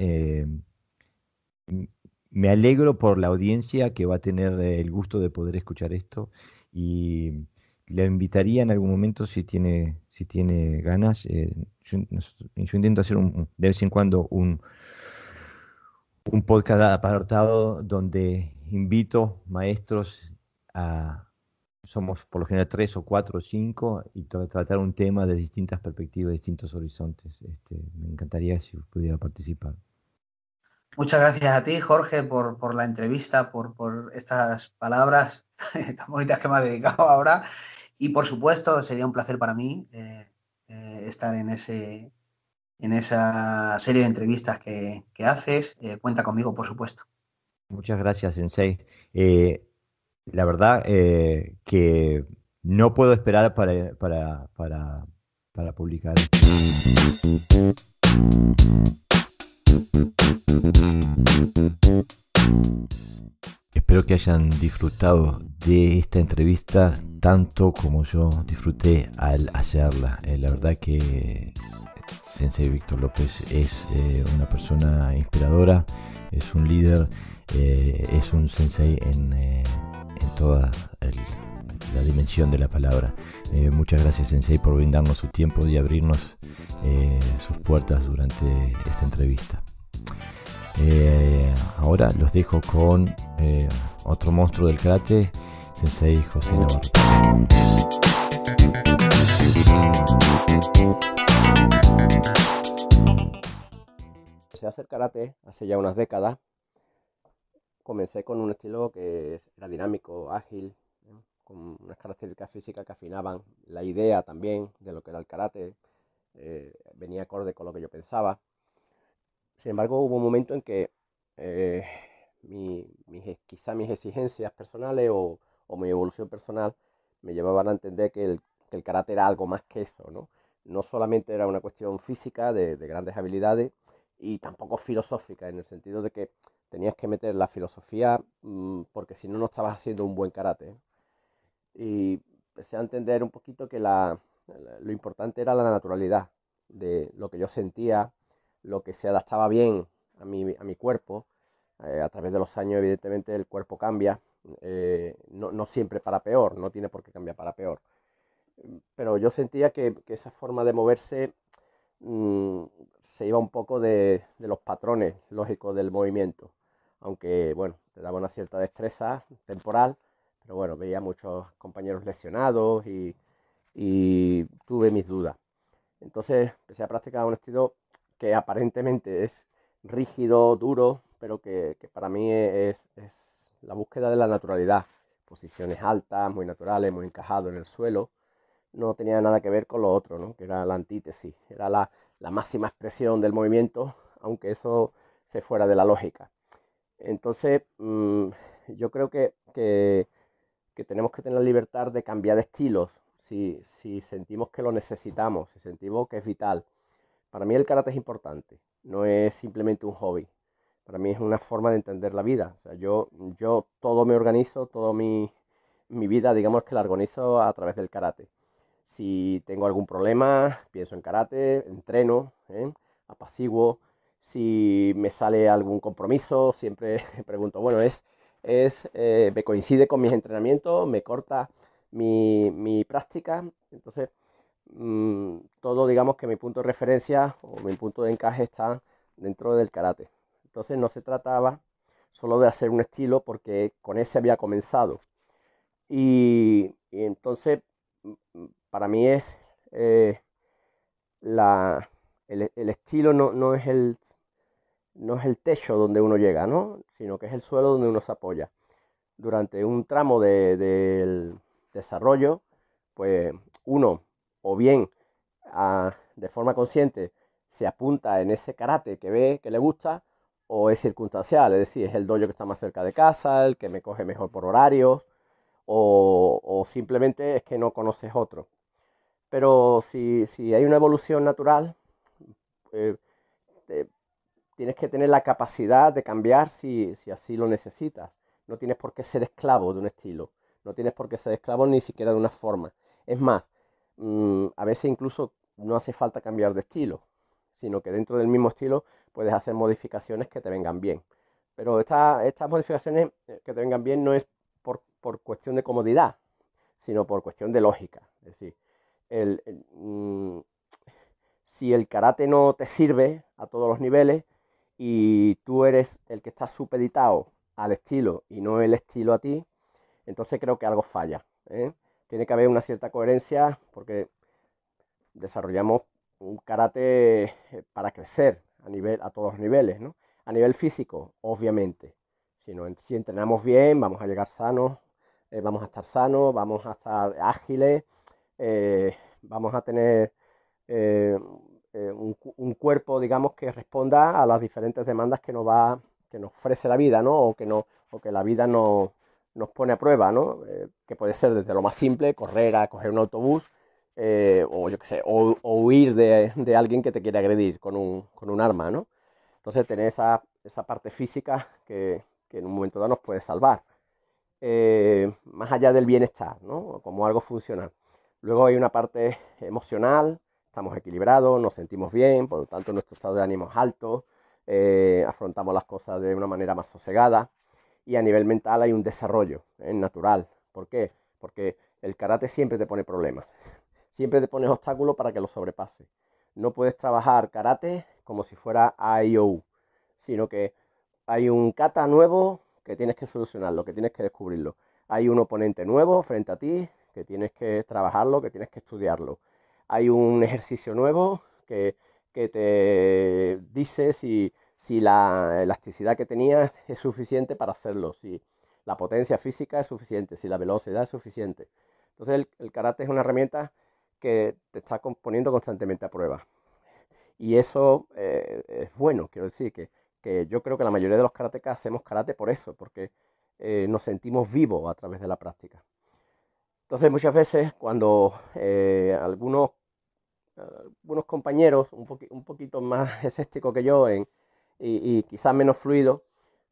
me alegro por la audiencia que va a tener el gusto de poder escuchar esto y le invitaría en algún momento si tiene, si tiene ganas. Eh, yo, intento hacer un, de vez en cuando un, un podcast apartado donde invito maestros a, somos por lo general tres o cuatro o cinco y tratar un tema de distintas perspectivas, distintos horizontes. Este, me encantaría si pudiera participar. Muchas gracias a ti, Jorge, por, la entrevista, por, estas palabras [laughs] tan bonitas que me has dedicado ahora. Y por supuesto, sería un placer para mí eh, eh, estar en, ese, en esa serie de entrevistas que, haces. Eh, cuenta conmigo, por supuesto. Muchas gracias, Sensei. la verdad que no puedo esperar para, para, para, para publicar. Espero que hayan disfrutado de esta entrevista tanto como yo disfruté al hacerla. Eh, la verdad que Sensei Víctor López es eh, una persona inspiradora, es un líder, eh, es un sensei en, en toda la dimensión de la palabra. muchas gracias Sensei por brindarnos su tiempo y abrirnos sus puertas durante esta entrevista. Ahora los dejo con otro monstruo del karate, Sensei José Navarro. Empecé a hacer karate hace ya unas décadas. Comencé con un estilo que era dinámico, ágil, con unas características físicas que afinaban la idea también de lo que era el karate. Eh, venía acorde con lo que yo pensaba. Sin embargo, hubo un momento en que eh, mi, mis, quizá mis exigencias personales o, mi evolución personal me llevaban a entender que el, que karate era algo más que eso, ¿no? No solamente era una cuestión física de, grandes habilidades y tampoco filosófica, en el sentido de que tenías que meter la filosofía mm, porque si no, no estabas haciendo un buen karate. Y empecé a entender un poquito que lo importante era la naturalidad de lo que yo sentía, lo que se adaptaba bien a mi, a mi cuerpo eh, a través de los años, evidentemente, el cuerpo cambia, eh, no, siempre para peor, no tiene por qué cambiar para peor. Pero yo sentía que, esa forma de moverse mm, se iba un poco de, los patrones lógicos del movimiento, aunque, bueno, te daba una cierta destreza temporal, pero bueno, veía muchos compañeros lesionados y, y tuve mis dudas. Entonces empecé a practicar un estilo que aparentemente es rígido, duro, pero que, para mí es, la búsqueda de la naturalidad. Posiciones altas, muy naturales, muy encajado en el suelo. No tenía nada que ver con lo otro, ¿no? que era la antítesis, era la, máxima expresión del movimiento, aunque eso se fuera de la lógica. Entonces, mm, yo creo que, tenemos que tener la libertad de cambiar de estilos si, si sentimos que lo necesitamos, si sentimos que es vital. Para mí el karate es importante, no es simplemente un hobby. Para mí es una forma de entender la vida. O sea, yo, yo todo me organizo, toda mi, vida, digamos que la organizo a través del karate. Si tengo algún problema, pienso en karate, entreno, ¿eh? apaciguo. Si me sale algún compromiso, siempre [laughs] pregunto, bueno, es, es eh, me coincide con mis entrenamientos, me corta mi, mi práctica. Entonces, mm, todo digamos que mi punto de referencia o mi punto de encaje está dentro del karate. Entonces no se trataba solo de hacer un estilo porque con ese había comenzado. Y, entonces mm, para mí es eh, la, el, estilo no, es el, no es el techo donde uno llega, ¿no? sino que es el suelo donde uno se apoya. Durante un tramo del desarrollo, pues uno o bien ah, de forma consciente se apunta en ese karate que ve, que le gusta, o es circunstancial, es decir, es el dojo que está más cerca de casa, el que me coge mejor por horarios, o, simplemente es que no conoces otro. Pero si, hay una evolución natural, eh, tienes que tener la capacidad de cambiar si, así lo necesitas. No tienes por qué ser esclavo de un estilo, no tienes por qué ser esclavo ni siquiera de una forma. Es más, mm, a veces incluso no hace falta cambiar de estilo, sino que dentro del mismo estilo puedes hacer modificaciones que te vengan bien. Pero estas modificaciones eh, que te vengan bien no es por, cuestión de comodidad, sino por cuestión de lógica. Es decir, mm, si el karate no te sirve a todos los niveles y tú eres el que está supeditado al estilo y no el estilo a ti, entonces creo que algo falla. ¿eh? Tiene que haber una cierta coherencia porque desarrollamos un karate eh, para crecer, a, nivel, a todos los niveles, ¿no? A nivel físico, obviamente. Si, no, entrenamos bien, vamos a llegar sanos, eh, vamos a estar sanos, vamos a estar ágiles, eh, vamos a tener un, cuerpo, digamos, que responda a las diferentes demandas que nos va, que nos ofrece la vida, ¿no? O que no, o que la vida nos, nos pone a prueba, ¿no? Eh, que puede ser desde lo más simple, correr a coger un autobús, eh, o yo qué sé, o, huir de, alguien que te quiere agredir con un, arma, ¿no? Entonces tener esa, parte física que, en un momento dado nos puede salvar. Eh, más allá del bienestar, ¿no? Como algo funcional. Luego hay una parte emocional, estamos equilibrados, nos sentimos bien, por lo tanto nuestro estado de ánimo es alto, afrontamos las cosas de una manera más sosegada y a nivel mental hay un desarrollo es natural. ¿Por qué? Porque el karate siempre te pone problemas, siempre te pone obstáculos para que lo sobrepase. No puedes trabajar karate como si fuera AIO, sino que hay un kata nuevo que tienes que solucionarlo, que tienes que descubrirlo. Hay un oponente nuevo frente a ti que tienes que trabajarlo, que tienes que estudiarlo. Hay un ejercicio nuevo que, que te dice si si la elasticidad que tenía es suficiente para hacerlo, si la potencia física es suficiente, si la velocidad es suficiente. Entonces el, karate es una herramienta que te está poniendo constantemente a prueba. Y eso eh, es bueno, quiero decir que, yo creo que la mayoría de los karatecas hacemos karate por eso, porque eh, nos sentimos vivos a través de la práctica. Entonces muchas veces cuando eh, algunos, algunos compañeros un, un poquito más [laughs] escépticos que yo en, y, quizás menos fluido,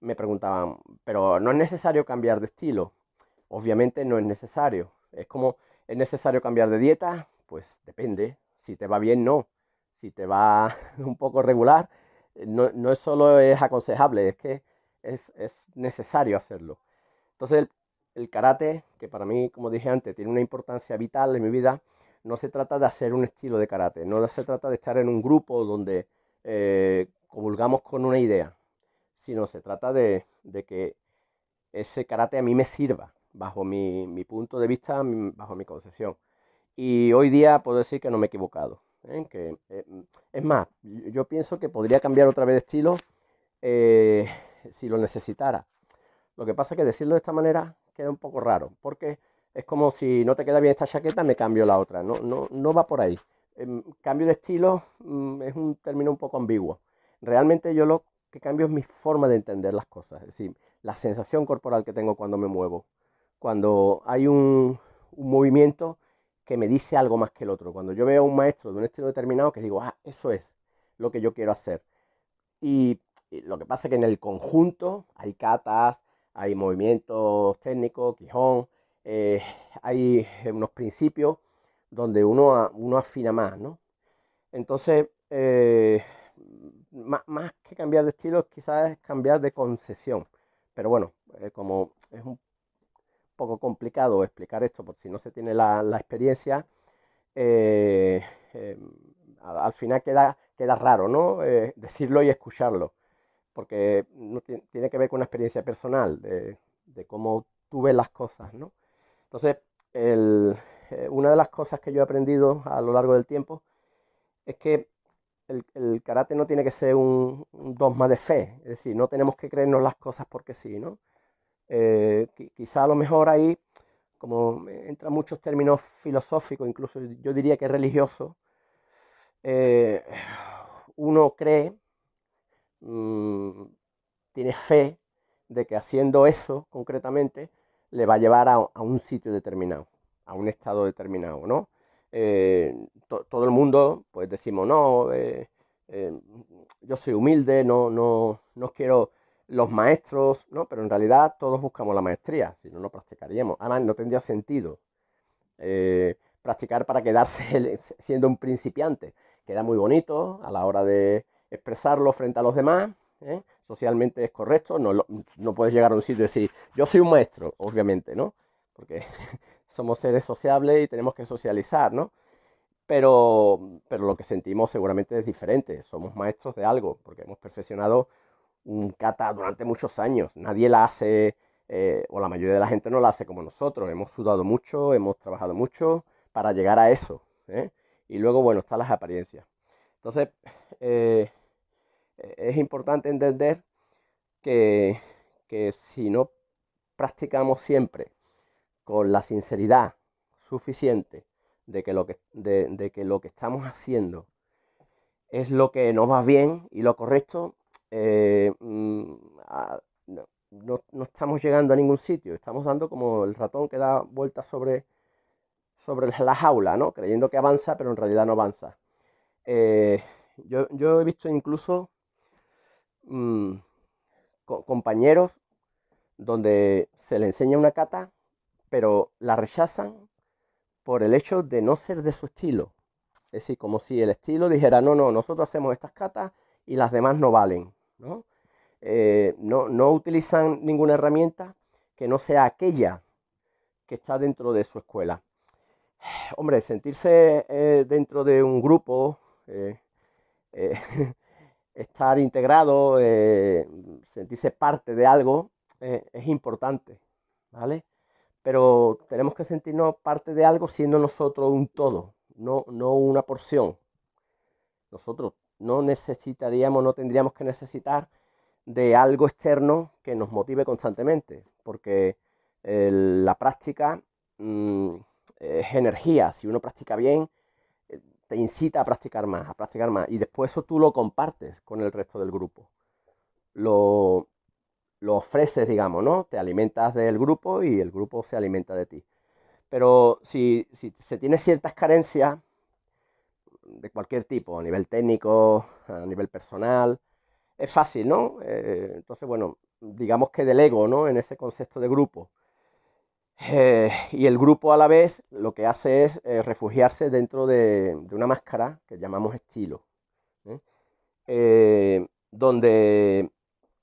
me preguntaban, pero ¿no es necesario cambiar de estilo? Obviamente no es necesario. Es como, ¿es necesario cambiar de dieta? Pues depende. Si te va bien, no. Si te va [laughs] un poco regular, no, no solo es aconsejable, es que es, necesario hacerlo. Entonces el, el, karate, que para mí, como dije antes, tiene una importancia vital en mi vida, no se trata de hacer un estilo de karate, no se trata de estar en un grupo donde eh, comulgamos con una idea, sino se trata de, que ese karate a mí me sirva, bajo mi, punto de vista, bajo mi concepción. Y hoy día puedo decir que no me he equivocado. ¿eh? Que, eh, es más, yo pienso que podría cambiar otra vez de estilo eh, [laughs] si lo necesitara. Lo que pasa es que decirlo de esta manera queda un poco raro, porque es como si no te queda bien esta chaqueta, me cambio la otra. No, no, no va por ahí. Em, cambio de estilo mm, es un término un poco ambiguo realmente yo lo que cambio es mi forma de entender las cosas, es decir, la sensación corporal que tengo cuando me muevo, cuando hay un, movimiento que me dice algo más que el otro, cuando yo veo a un maestro de un estilo determinado que digo, ah, eso es lo que yo quiero hacer. Y, lo que pasa es que en el conjunto hay catas, hay movimientos técnicos, quijón, eh, hay unos principios donde uno, uno afina más, ¿no? Entonces, eh, más, que cambiar de estilo, quizás es cambiar de concesión. Pero bueno, eh, como es un poco complicado explicar esto, porque si no se tiene la, experiencia, eh, eh, al, final queda, queda raro, ¿no? decirlo y escucharlo, porque tiene que ver con una experiencia personal, de, cómo tú ves las cosas, ¿no? Entonces, una de las cosas que yo he aprendido a lo largo del tiempo es que el, karate no tiene que ser un, dogma de fe, es decir, no tenemos que creernos las cosas porque sí, ¿no? Eh, quizá a lo mejor ahí, como entran muchos términos filosóficos, incluso yo diría que religioso, eh, uno cree, mm, tiene fe de que haciendo eso concretamente le va a llevar a, a un sitio determinado, a un estado determinado, ¿no? Eh, todo el mundo, pues decimos, no, eh, eh, yo soy humilde, no, no, no quiero los maestros, ¿no? Pero en realidad todos buscamos la maestría, si no, no practicaríamos. Además, no tendría sentido practicar para quedarse [laughs] siendo un principiante. Queda muy bonito a la hora de expresarlo frente a los demás, socialmente es correcto, no, no puedes llegar a un sitio y decir, yo soy un maestro, obviamente, ¿no? Porque [laughs] somos seres sociables y tenemos que socializar, ¿no? Pero, pero lo que sentimos seguramente es diferente. Somos maestros de algo, porque hemos perfeccionado un kata durante muchos años. Nadie la hace, eh, o la mayoría de la gente no la hace como nosotros. Hemos sudado mucho, hemos trabajado mucho para llegar a eso. ¿eh? Y luego, bueno, están las apariencias. Entonces, [laughs] eh, es importante entender que, que si no practicamos siempre con la sinceridad suficiente de que lo que, de, que, lo que estamos haciendo es lo que nos va bien y lo correcto, eh, mm, no, estamos llegando a ningún sitio, estamos dando como el ratón que da vueltas sobre, sobre la jaula, ¿no? creyendo que avanza, pero en realidad no avanza. Eh, yo, he visto incluso mm, compañeros donde se le enseña una cata, pero la rechazan por el hecho de no ser de su estilo. Es decir, como si el estilo dijera, no, no, nosotros hacemos estas catas y las demás no valen. ¿no? Eh, no, utilizan ninguna herramienta que no sea aquella que está dentro de su escuela. [sighs] Hombre, sentirse eh, dentro de un grupo, eh, [laughs] estar integrado, sentirse parte de algo, es importante, ¿vale? Pero tenemos que sentirnos parte de algo siendo nosotros un todo, no, no una porción. Nosotros no necesitaríamos, no tendríamos que necesitar de algo externo que nos motive constantemente, porque la práctica mm, es energía, si uno practica bien, eh, te incita a practicar más, a practicar más, y después eso tú lo compartes con el resto del grupo. Lo, lo ofreces, digamos, ¿no? Te alimentas del grupo y el grupo se alimenta de ti. Pero si, si se tiene ciertas carencias de cualquier tipo, a nivel técnico, a nivel personal, es fácil, ¿no? Eh, entonces, bueno, digamos que delego, ¿no? En ese concepto de grupo. Eh, y el grupo a la vez lo que hace es eh, refugiarse dentro de, una máscara que llamamos estilo, donde,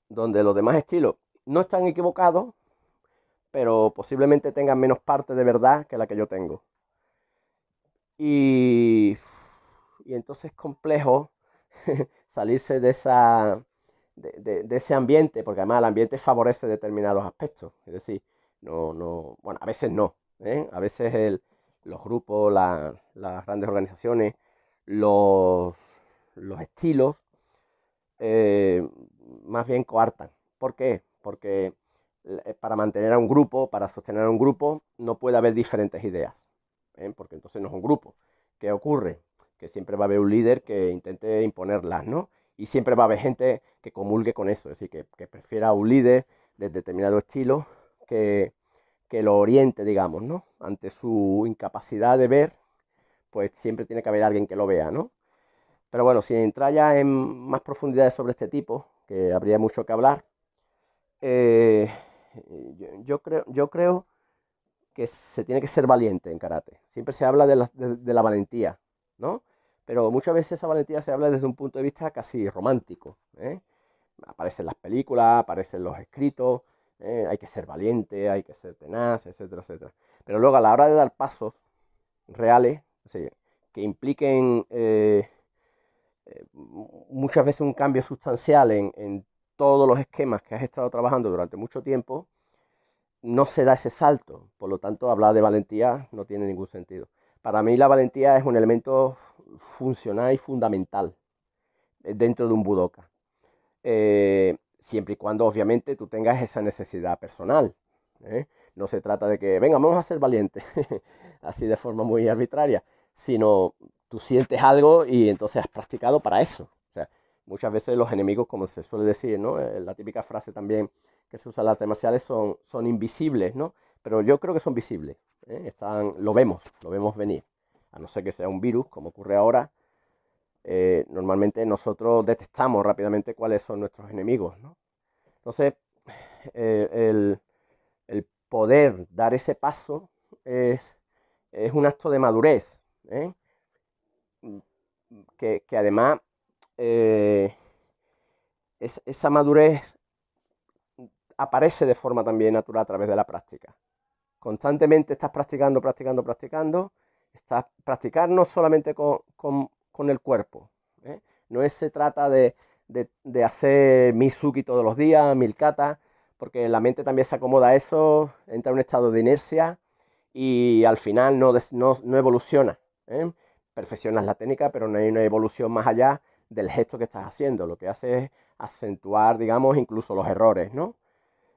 donde los demás estilos no están equivocados, pero posiblemente tengan menos parte de verdad que la que yo tengo. Y, y entonces es complejo [laughs] salirse de esa, de, ese ambiente, porque además el ambiente favorece determinados aspectos. Es decir, no, no, bueno, a veces no. ¿eh? A veces el, los grupos, las grandes organizaciones, los, los estilos, eh, más bien coartan. ¿Por qué? Porque eh, para mantener a un grupo, para sostener a un grupo, no puede haber diferentes ideas. Porque entonces no es un grupo. ¿Qué ocurre? Que siempre va a haber un líder que intente imponerlas, ¿no? y siempre va a haber gente que comulgue con eso, es decir, que, prefiera un líder de determinado estilo que, que, lo oriente, digamos, ¿no? Ante su incapacidad de ver, pues siempre tiene que haber alguien que lo vea, ¿no? Pero bueno, si entra ya en más profundidades sobre este tipo, que habría mucho que hablar, eh, yo, creo, yo creo que se tiene que ser valiente en karate. Siempre se habla de la, de la valentía, ¿no? pero muchas veces esa valentía se habla desde un punto de vista casi romántico. ¿eh? Aparecen las películas, aparecen los escritos, ¿eh? hay que ser valiente, hay que ser tenaz, etcétera, etcétera. Pero luego a la hora de dar pasos reales, que impliquen muchas veces un cambio sustancial en, en todos los esquemas que has estado trabajando durante mucho tiempo, no se da ese salto. Por lo tanto, hablar de valentía no tiene ningún sentido. Para mí la valentía es un elemento funcional y fundamental eh, dentro de un budoka. Eh, siempre y cuando obviamente tú tengas esa necesidad personal. ¿eh? No se trata de que, venga, vamos a ser valientes, [laughs] así de forma muy arbitraria, sino tú sientes algo y entonces has practicado para eso. O sea, muchas veces los enemigos, como se suele decir, ¿no? La típica frase también que se usa en las artes marciales son, son invisibles, ¿no? Pero yo creo que son visibles. Están, lo vemos, lo vemos venir a no ser que sea un virus, como ocurre ahora, eh, normalmente nosotros detectamos rápidamente cuáles son nuestros enemigos. Entonces, eh, el, poder dar ese paso es, un acto de madurez, ¿eh? Que, además esa madurez aparece de forma también natural a través de la práctica. Constantemente estás practicando, practicando, practicando Está practicar no solamente con, el cuerpo. ¿eh? No es, se trata de, de, hacer Mizuki todos los días, mil katas, porque la mente también se acomoda a eso, entra en un estado de inercia y al final no, no, evoluciona. ¿eh? Perfeccionas la técnica, pero no hay una evolución más allá del gesto que estás haciendo. Lo que hace es acentuar, digamos, incluso los errores, ¿no?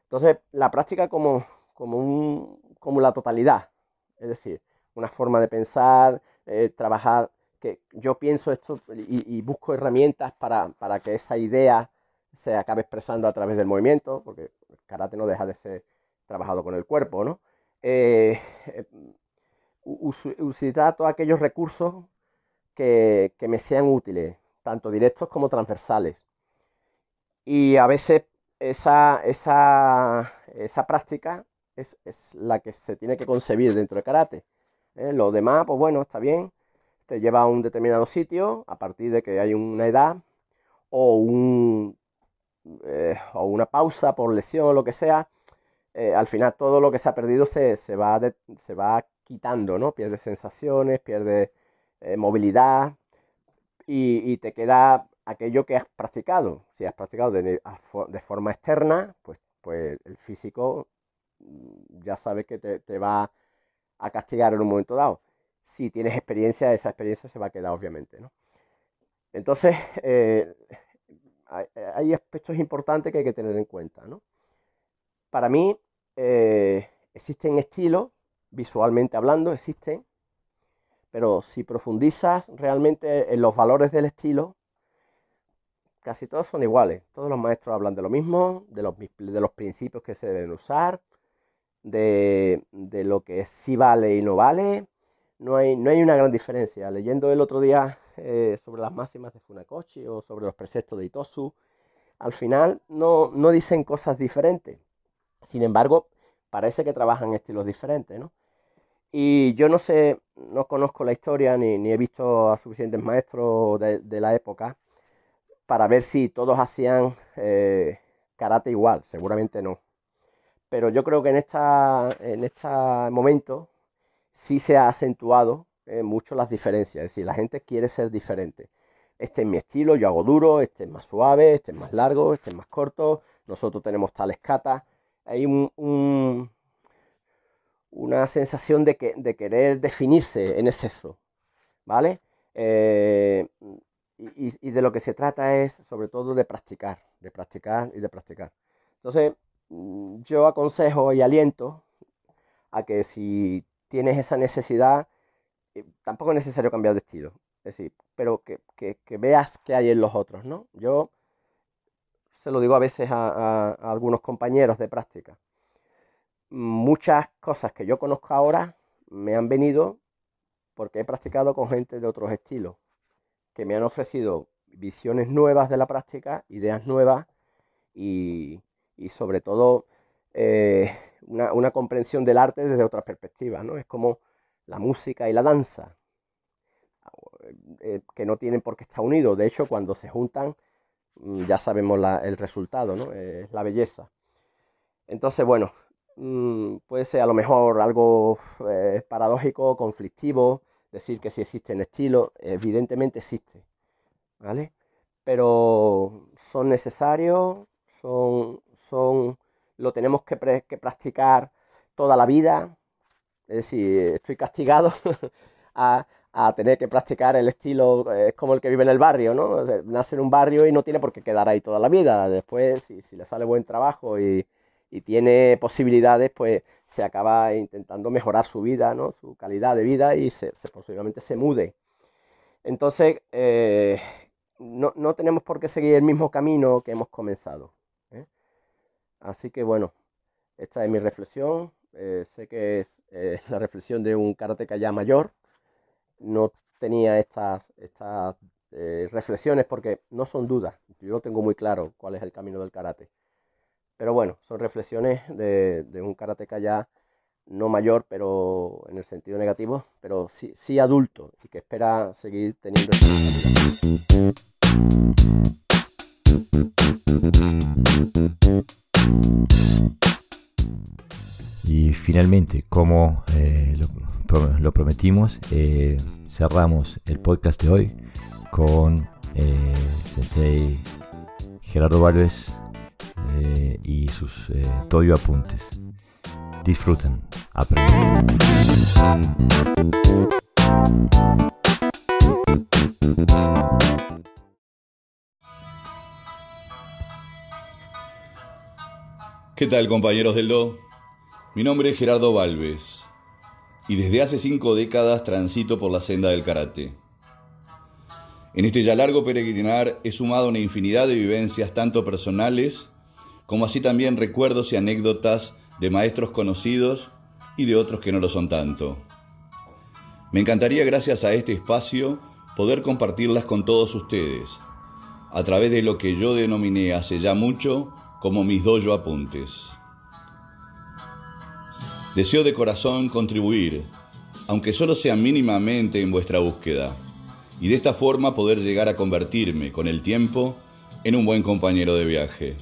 Entonces, la práctica como, como, un, como la totalidad. Es decir, una forma de pensar, eh, trabajar, que yo pienso esto y, busco herramientas para, que esa idea se acabe expresando a través del movimiento, porque el karate no deja de ser trabajado con el cuerpo, ¿no? Eh, eh, utilizar todos aquellos recursos que, me sean útiles, tanto directos como transversales. Y a veces esa, esa, esa práctica es, la que se tiene que concebir dentro de karate. ¿eh? Lo demás, pues bueno, está bien, te lleva a un determinado sitio a partir de que hay una edad o, un, eh, o una pausa por lesión o lo que sea. Eh, al final todo lo que se ha perdido se, va, se va quitando, ¿no? Pierde sensaciones, pierde movilidad y, te queda aquello que has practicado. Si has practicado de, forma externa, pues, pues el físico mm, ya sabe que te, te va a castigar en un momento dado. Si tienes experiencia, esa experiencia se va a quedar, obviamente. ¿no? Entonces, [laughs] eh, hay, aspectos importantes que hay que tener en cuenta. ¿no? Para mí, eh, existen estilos, visualmente hablando, existen, pero si profundizas realmente en los valores del estilo, casi todos son iguales. Todos los maestros hablan de lo mismo, de los, de los principios que se deben usar, de, lo que sí vale y no vale. No hay, no hay una gran diferencia. Leyendo el otro día eh, sobre las máximas de Funakoshi o sobre los preceptos de Itosu, al final no, no dicen cosas diferentes. Sin embargo, parece que trabajan estilos diferentes, ¿no? Y yo no sé, no conozco la historia ni, ni he visto a suficientes maestros de, la época para ver si todos hacían eh, karate igual. Seguramente no. Pero yo creo que en, esta, en este momento sí se ha acentuado eh, mucho las diferencias. Es decir, la gente quiere ser diferente. Este es mi estilo, yo hago duro, este es más suave, este es más largo, este es más corto. Nosotros tenemos tales catas. Hay un, una sensación de, que, de querer definirse en exceso. ¿Vale? Eh, y, de lo que se trata es sobre todo de practicar, de practicar y de practicar. Entonces, Mm, yo aconsejo y aliento a que si tienes esa necesidad, eh, tampoco es necesario cambiar de estilo, es decir, pero que, veas qué hay en los otros, ¿no? Yo se lo digo a veces a, algunos compañeros de práctica. Muchas cosas que yo conozco ahora me han venido porque he practicado con gente de otros estilos, que me han ofrecido visiones nuevas de la práctica, ideas nuevas y, y sobre todo eh, una, comprensión del arte desde otra perspectiva, ¿no? Es como la música y la danza, eh, que no tienen por qué estar unidos. De hecho, cuando se juntan, mm, ya sabemos el resultado, ¿no? Es la belleza. Entonces, bueno, mm, puede ser a lo mejor algo eh, paradójico, conflictivo, decir que si existen estilos, evidentemente existe, ¿vale? Pero son necesarios, son, son, lo tenemos que, practicar toda la vida. Es decir, estoy castigado [laughs] a, tener que practicar el estilo, es como el que vive en el barrio, ¿no? Nace en un barrio y no tiene por qué quedar ahí toda la vida. Después, si, si le sale buen trabajo y, tiene posibilidades, pues se acaba intentando mejorar su vida, ¿no? Su calidad de vida y posiblemente se mude. Entonces, eh, no, no tenemos por qué seguir el mismo camino que hemos comenzado. Así que bueno, esta es mi reflexión. Eh, sé que es eh, [laughs] la reflexión de un karateka ya mayor. No tenía estas, estas eh, reflexiones porque no son dudas. Yo tengo muy claro cuál es el camino del karate. Pero bueno, son reflexiones de, un karateka ya no mayor, pero en el sentido negativo, pero sí, sí adulto y que espera seguir teniendo y finalmente, como eh, lo, prometimos, eh, cerramos el podcast de hoy con eh, Sensei Gerardo Valves y sus Toyo apuntes. Disfruten, aprendan. ¿Qué tal compañeros del Do? Mi nombre es Gerardo Valves y desde hace cinco décadas transito por la senda del karate. En este ya largo peregrinar he sumado una infinidad de vivencias tanto personales como así también recuerdos y anécdotas de maestros conocidos y de otros que no lo son tanto. Me encantaría, gracias a este espacio, poder compartirlas con todos ustedes, a través de lo que yo denominé hace ya mucho como mis dojo apuntes. Deseo de corazón contribuir, aunque solo sea mínimamente en vuestra búsqueda, y de esta forma poder llegar a convertirme con el tiempo en un buen compañero de viaje.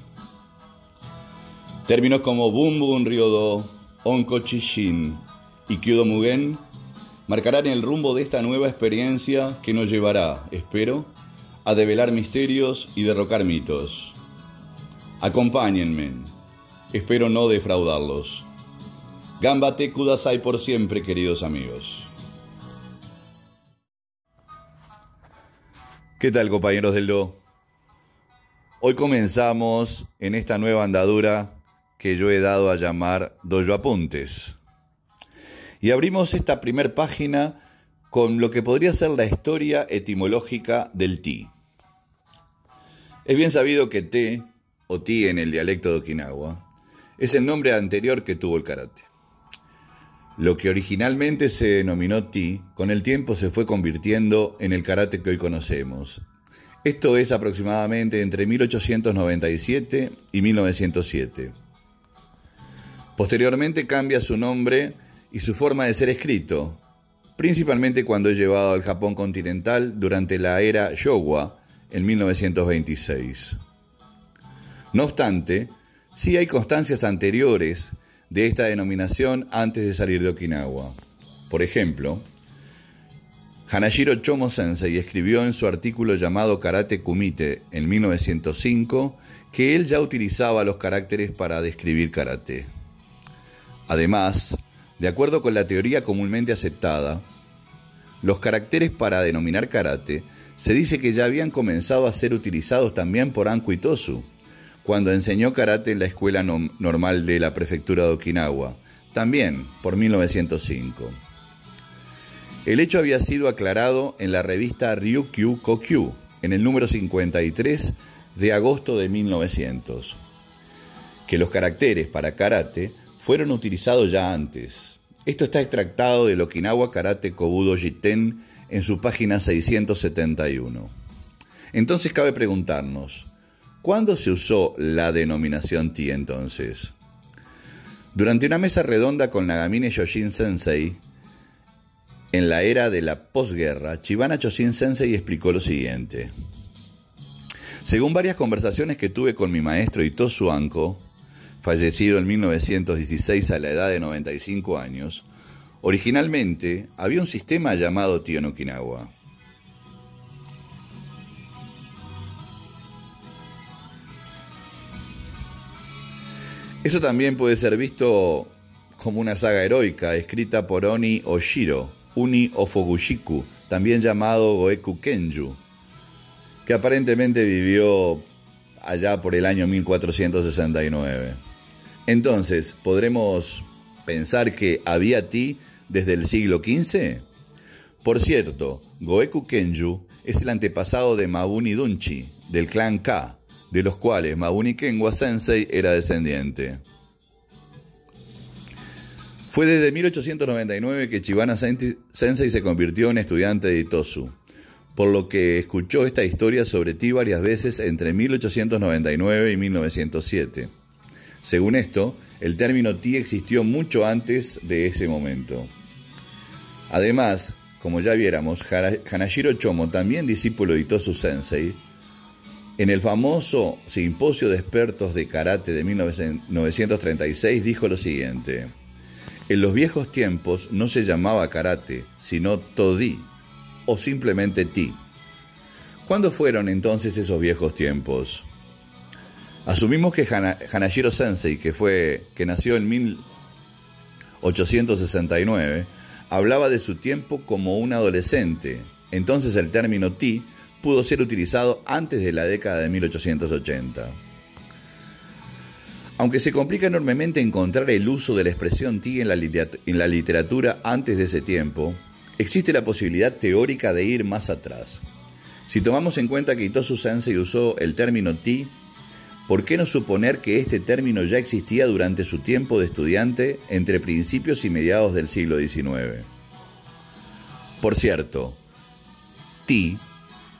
Términos como Bum Ryodo, Onko Chishin y Kyudo Mugen marcarán el rumbo de esta nueva experiencia que nos llevará, espero, a develar misterios y derrocar mitos. Acompáñenme, espero no defraudarlos. Gambate Kudasai por siempre, queridos amigos. ¿Qué tal, compañeros del Do? Hoy comenzamos en esta nueva andadura que yo he dado a llamar Dojo Apuntes. Y abrimos esta primera página con lo que podría ser la historia etimológica del ti. Es bien sabido que te, o ti en el dialecto de Okinawa, es el nombre anterior que tuvo el karate. Lo que originalmente se denominó Ti, con el tiempo se fue convirtiendo en el karate que hoy conocemos. Esto es aproximadamente entre 1897 y 1907. Posteriormente cambia su nombre y su forma de ser escrito, principalmente cuando es llevado al Japón continental durante la era Showa en 1926. No obstante, sí hay constancias anteriores de esta denominación antes de salir de Okinawa. Por ejemplo, Hanashiro Chomo Sensei escribió en su artículo llamado Karate Kumite en 1905 que él ya utilizaba los caracteres para describir karate. Además, de acuerdo con la teoría comúnmente aceptada, los caracteres para denominar karate se dice que ya habían comenzado a ser utilizados también por Anko Itosu, cuando enseñó karate en la escuela normal de la prefectura de Okinawa, también por 1905. El hecho había sido aclarado en la revista Ryukyu Kokyu, en el número 53 de agosto de 1900, que los caracteres para karate fueron utilizados ya antes. Esto está extractado del Okinawa Karate Kobudo Jiten en su página 671. Entonces cabe preguntarnos, ¿Cuándo se usó la denominación Ti entonces? Durante una mesa redonda con Nagamine Yoshin Sensei, en la era de la posguerra, Chibana Choshin Sensei explicó lo siguiente. Según varias conversaciones que tuve con mi maestro Itosu Anko, fallecido en 1916 a la edad de 95 años, originalmente había un sistema llamado Tio Okinawa. Eso también puede ser visto como una saga heroica escrita por Oni Oshiro, Uni Ofogushiku, también llamado Goeku Kenju, que aparentemente vivió allá por el año 1469. Entonces, ¿podremos pensar que había ti desde el siglo XV? Por cierto, Goeku Kenju es el antepasado de Mabuni Dunchi, del clan Ka, de los cuales Mabuni Kenwa Sensei era descendiente. Fue desde 1899 que Chibana Sensei se convirtió en estudiante de Itosu, por lo que escuchó esta historia sobre ti varias veces entre 1899 y 1907. Según esto, el término ti existió mucho antes de ese momento. Además, como ya viéramos, Hanashiro Chomo, también discípulo de Itosu Sensei, en el famoso Simposio de Expertos de Karate de 1936 dijo lo siguiente, en los viejos tiempos no se llamaba karate, sino todi, o simplemente ti. ¿Cuándo fueron entonces esos viejos tiempos? Asumimos que Hanashiro Sensei, que, fue, que nació en 1869, hablaba de su tiempo como un adolescente. Entonces el término ti pudo ser utilizado antes de la década de 1880. Aunque se complica enormemente encontrar el uso de la expresión ti en la, literatura antes de ese tiempo, existe la posibilidad teórica de ir más atrás. Si tomamos en cuenta que Itosu Sensei usó el término ti, ¿por qué no suponer que este término ya existía durante su tiempo de estudiante entre principios y mediados del siglo XIX? Por cierto, ti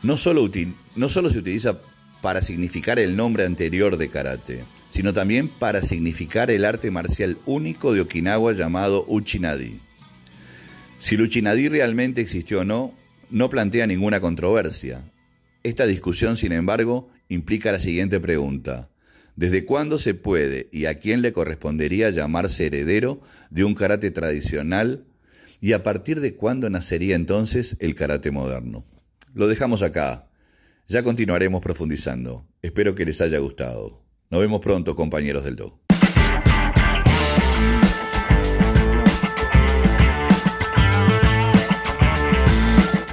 no solo, no solo se utiliza para significar el nombre anterior de karate, sino también para significar el arte marcial único de Okinawa llamado Uchinadi. Si el Uchinadi realmente existió o no, no plantea ninguna controversia. Esta discusión, sin embargo, implica la siguiente pregunta. ¿Desde cuándo se puede y a quién le correspondería llamarse heredero de un karate tradicional y a partir de cuándo nacería entonces el karate moderno? Lo dejamos acá. Ya continuaremos profundizando. Espero que les haya gustado. Nos vemos pronto, compañeros del Do.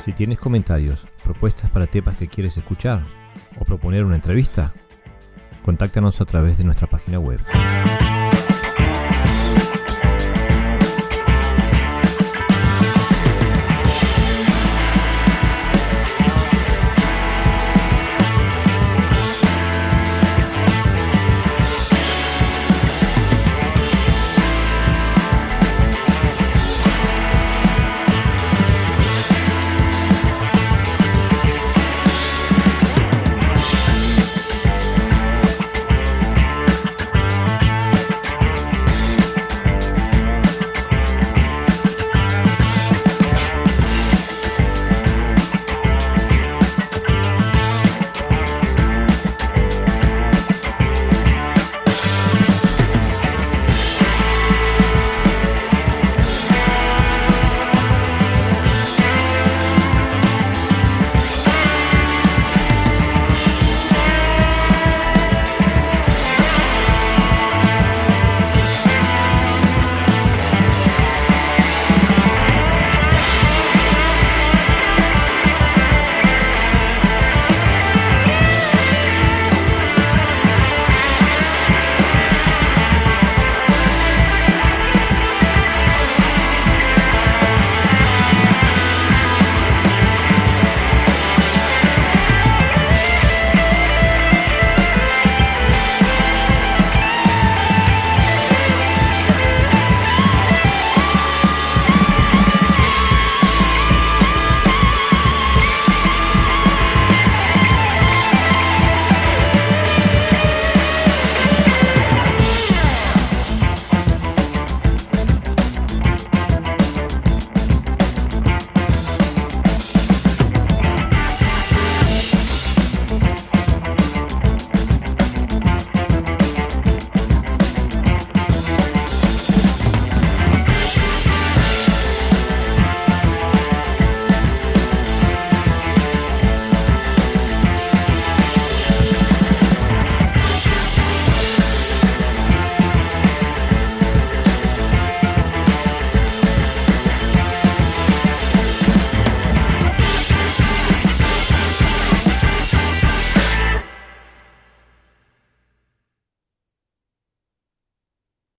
Si tienes comentarios, propuestas para temas que quieres escuchar o proponer una entrevista, contáctanos a través de nuestra página web.